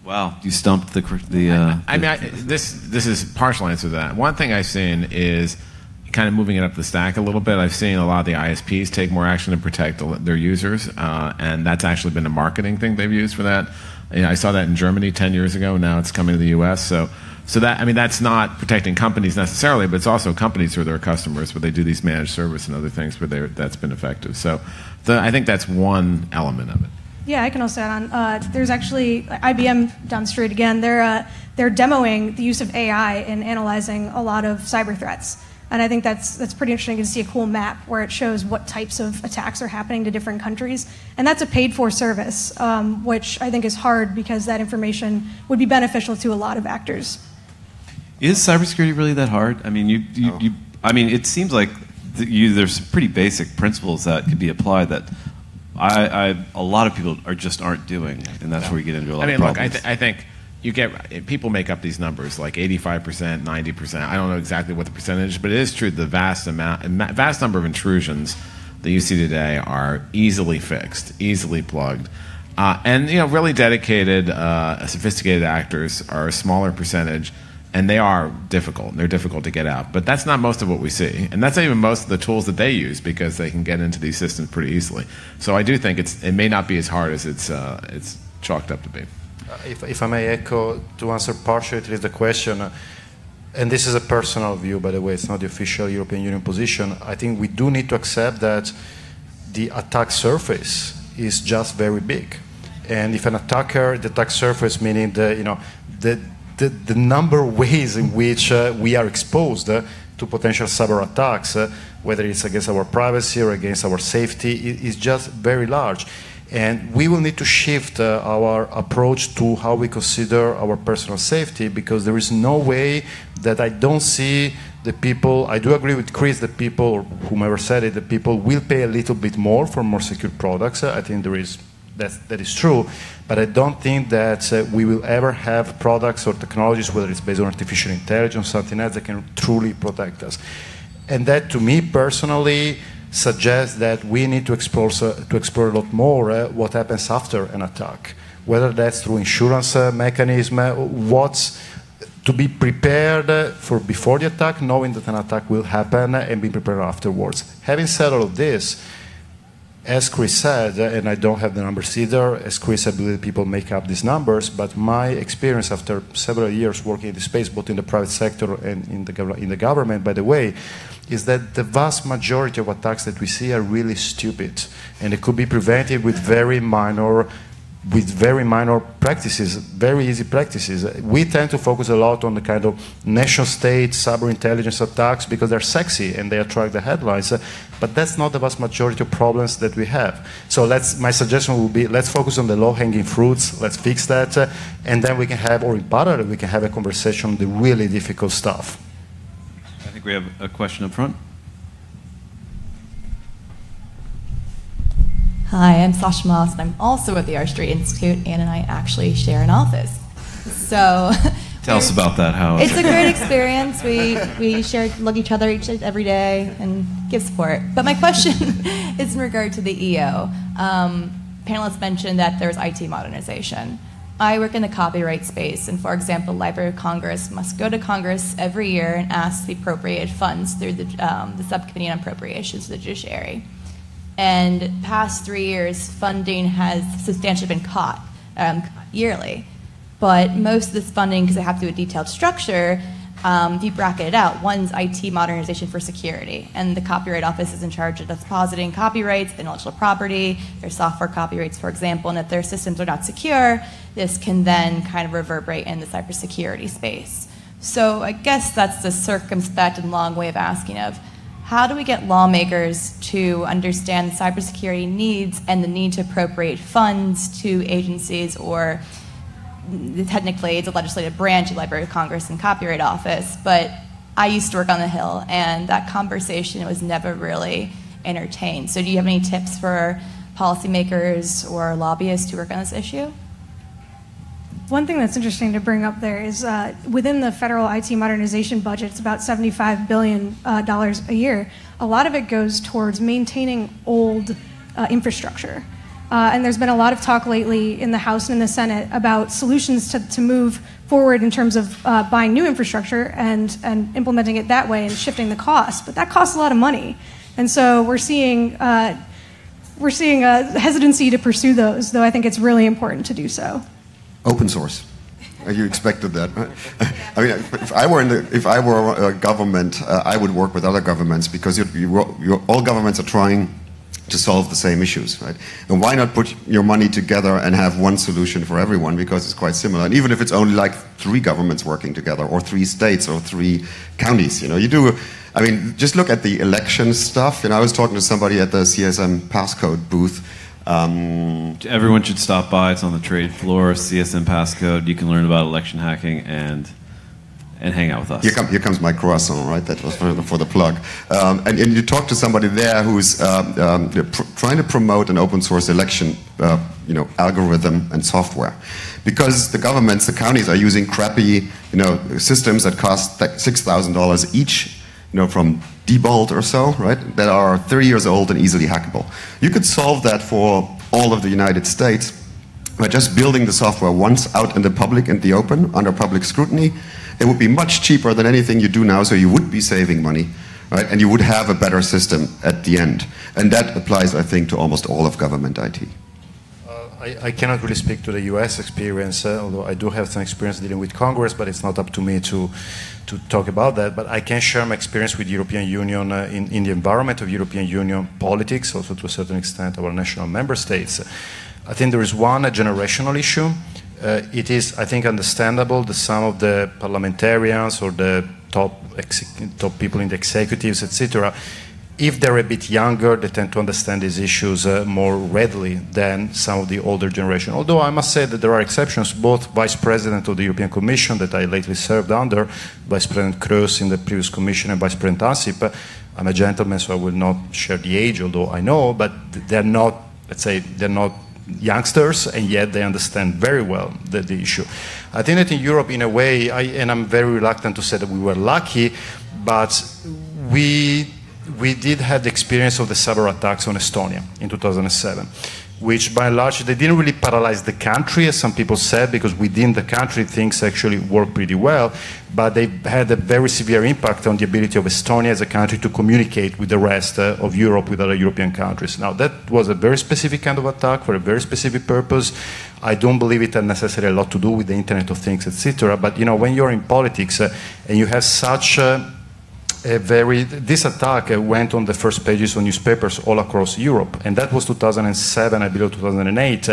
Wow, you stumped the the. Uh, I mean, I, this this is partial answer to that. One thing I've seen is kind of moving it up the stack a little bit. I've seen a lot of the ISPs take more action to protect their users, uh, and that's actually been a marketing thing they've used for that. You know, I saw that in Germany ten years ago. Now it's coming to the U.S. So, so that I mean, that's not protecting companies necessarily, but it's also companies who are their customers, but they do these managed service and other things where that's been effective. So, the, I think that's one element of it. Yeah, I can also add on. Uh, there's actually IBM down the street again. They're uh, they're demoing the use of AI in analyzing a lot of cyber threats, and I think that's that's pretty interesting to see a cool map where it shows what types of attacks are happening to different countries, and that's a paid-for service, um, which I think is hard because that information would be beneficial to a lot of actors. Is cybersecurity really that hard? I mean, you, you, Oh. you I mean, it seems like th- you, there's some pretty basic principles that could be applied that I, I, a lot of people are just aren't doing, and that's where you get into a lot I mean, of look, I, problems. th- I think you get people make up these numbers like 85%, 90%. I don't know exactly what the percentage, but it is true the vast amount, vast number of intrusions that you see today are easily fixed, easily plugged. Uh, and you know, really dedicated, uh, sophisticated actors are a smaller percentage, and they are difficult. They're difficult to get out, but that's not most of what we see, and that's not even most of the tools that they use because they can get into these systems pretty easily. So I do think it's it may not be as hard as it's uh, it's chalked up to be. Uh, If, if I may echo to answer partially at least the question, uh, and this is a personal view, by the way, it's not the official European Union position. I think we do need to accept that the attack surface is just very big. And if an attacker, the attack surface, meaning the, you know, the, the, the number of ways in which uh, we are exposed uh, to potential cyber attacks, uh, whether it's against our privacy or against our safety, is just very large. And we will need to shift uh, our approach to how we consider our personal safety because there is no way that I don't see the people. I do agree with Chris that people, whomever said it, that people will pay a little bit more for more secure products. Uh, I think there is that, that is true, but I don't think that uh, we will ever have products or technologies, whether it's based on artificial intelligence or something else, that can truly protect us. And that, to me personally, suggests that we need to explore, to explore a lot more uh, what happens after an attack, whether that's through insurance uh, mechanism, uh, what's to be prepared for before the attack, knowing that an attack will happen, and be prepared afterwards. Having said all of this, as Chris said, and I don't have the numbers either, as Chris, I believe people make up these numbers, but my experience after several years working in the space, both in the private sector and in the, in the government, by the way, is that the vast majority of attacks that we see are really stupid, and it could be prevented with very minor with very minor practices, very easy practices. We tend to focus a lot on the kind of nation state cyber intelligence attacks because they're sexy and they attract the headlines. But that's not the vast majority of problems that we have. So let's, my suggestion would be let's focus on the low hanging fruits, let's fix that, and then we can have, or in parallel, we can have a conversation on the really difficult stuff. Think we have a question up front. Hi, I'm Sasha Moss, and I'm also at the R Street Institute. Anne and I actually share an office. So Tell us about that. How it's a great experience. We we share look each other each every day and give support. But my question is in regard to the EO. Um, panelists mentioned that there's IT modernization. I work in the copyright space, and for example, Library of Congress must go to Congress every year and ask the appropriated funds through the, um, the Subcommittee on Appropriations the Judiciary. And past three years, funding has substantially been caught um, yearly. But most of this funding, because they have to do a detailed structure, um, if you bracket it out, one's IT modernization for security, and the Copyright Office is in charge of depositing copyrights, intellectual property, their software copyrights, for example, and if their systems are not secure, this can then kind of reverberate in the cybersecurity space. So I guess that's the circumspect and long way of asking of how do we get lawmakers to understand cybersecurity needs and the need to appropriate funds to agencies or technically it's a legislative branch, the Library of Congress and Copyright Office, but I used to work on the Hill, and that conversation was never really entertained. So, do you have any tips for policymakers or lobbyists to work on this issue? One thing that's interesting to bring up there is uh, within the federal IT modernization budget, it's about $75 billion uh, a year. A lot of it goes towards maintaining old uh, infrastructure. Uh, and there's been a lot of talk lately in the House and in the Senate about solutions to, to move forward in terms of uh, buying new infrastructure and, and implementing it that way and shifting the cost. But that costs a lot of money. And so we're seeing, uh, we're seeing a hesitancy to pursue those, though I think it's really important to do so. Open source. You expected that. I mean, if I were in the, if I were a government, uh, I would work with other governments because you, you, all governments are trying to solve the same issues, right? And why not put your money together and have one solution for everyone because it's quite similar. And even if it's only like three governments working together or three states or three counties, you know, you do I mean, just look at the election stuff. You know, I was talking to somebody at the CSM passcode booth. Um, Everyone should stop by. It's on the trade floor. CSM passcode. You can learn about election hacking and and hang out with us. Here, come, here comes my croissant, right? That was for the, for the plug. Um, and, and, you talk to somebody there who's um, um, pr trying to promote an open source election, uh, you know, algorithm and software, because the governments, the counties, are using crappy, you know, systems that cost six thousand dollars each, you know, from Diebold or so, right? That are 30 years old and easily hackable. You could solve that for all of the United States by just building the software once out in the public and the open under public scrutiny it would be much cheaper than anything you do now, so you would be saving money, right? And you would have a better system at the end. And that applies, I think, to almost all of government IT. Uh, I, cannot really speak to the US experience, uh, although I do have some experience dealing with Congress, but it's not up to me to, to talk about that. But I can share my experience with European Union uh, in, in the environment of European Union politics, also to a certain extent our national member states. I think there is one a generational issue it is, I think, understandable that some of the parliamentarians or the top, top people in the executives, etc., if they're a bit younger, they tend to understand these issues uh, more readily than some of the older generation. Although I must say that there are exceptions, both Vice President of the European Commission that I lately served under, Vice President Kroes in the previous Commission, and Vice President Ansip. I'm a gentleman, so I will not share the age, although I know, but they're not, let's say, they're not youngsters, and yet they understand very well the, the issue. I think that in Europe, in a way, I, and I'm very reluctant to say that we were lucky, but we we did have the experience of the cyber attacks on Estonia in 2007 which by and large they didn't really paralyze the country, as some people said, because within the country things actually work pretty well, but they had a very severe impact on the ability of Estonia as a country to communicate with the rest uh, of Europe, with other European countries. Now, that was a very specific kind of attack for a very specific purpose. I don't believe it had necessarily a lot to do with the Internet of Things, etc. But you know, when you're in politics uh, and you have such uh, very this attack uh, went on the first pages of newspapers all across Europe, and that was 2007, I believe 2008.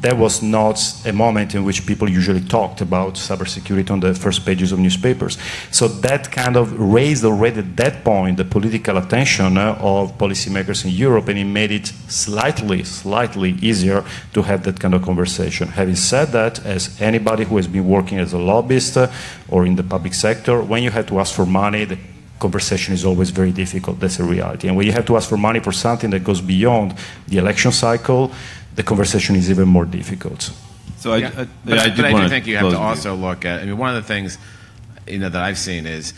That was not a moment in which people usually talked about cybersecurity on the first pages of newspapers. So that kind of raised already at that point the political attention uh, of policymakers in Europe, and it made it slightly, slightly easier to have that kind of conversation. Having said that, as anybody who has been working as a lobbyist uh, or in the public sector, when you had to ask for money, conversation is always very difficult. That's a reality. And when you have to ask for money for something that goes beyond the election cycle, the conversation is even more difficult. So I, yeah. I, but, I, but I do think you have to also you. look at. I mean, one of the things you know that I've seen is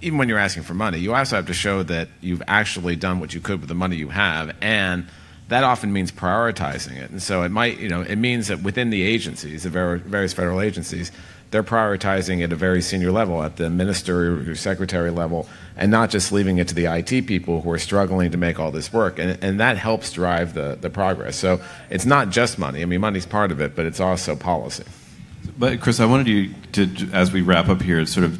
even when you're asking for money, you also have to show that you've actually done what you could with the money you have, and that often means prioritizing it. And so it might, you know, it means that within the agencies, the various federal agencies, they're prioritizing at a very senior level, at the minister or secretary level, and not just leaving it to the IT people who are struggling to make all this work. And, and that helps drive the, the progress. So it's not just money. I mean, money's part of it, but it's also policy. But Chris, I wanted you to, as we wrap up here, sort of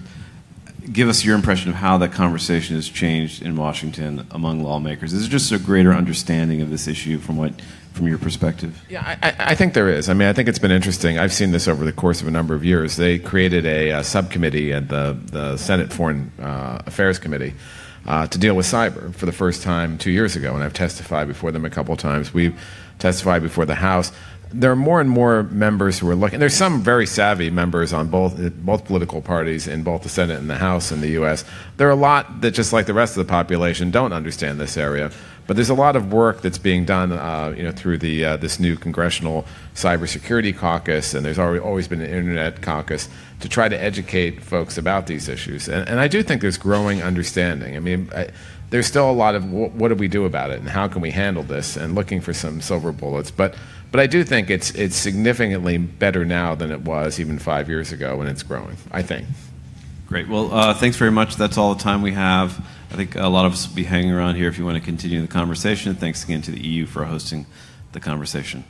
give us your impression of how that conversation has changed in Washington among lawmakers. Is there just a greater understanding of this issue from what, from your perspective? Yeah, I, I- think there is. I mean, I think it's been interesting. I've seen this over the course of a number of years. They created a, uh subcommittee at the, the Senate Foreign uh, Affairs Committee uh, to deal with cyber for the first time two years ago, and I've testified before them a couple of times. We've testified before the House. There are more and more members who are looking. There's some very savvy members on both both political parties in both the Senate and the House in the U.S. There are a lot that, just like the rest of the population, don't understand this area. But there's a lot of work that's being done, uh, you know, through the uh, this new congressional cybersecurity caucus, and there's always been an internet caucus to try to educate folks about these issues. And, I do think there's growing understanding. I mean, there's still a lot of wh- what do we do about it, and how can we handle this, and looking for some silver bullets. But but I do think it's it's significantly better now than it was even five years ago, and it's growing. I think. Great. Well, uh, thanks very much. That's all the time we have. I think a lot of us will be hanging around here if you want to continue the conversation. Thanks again to the EU for hosting the conversation.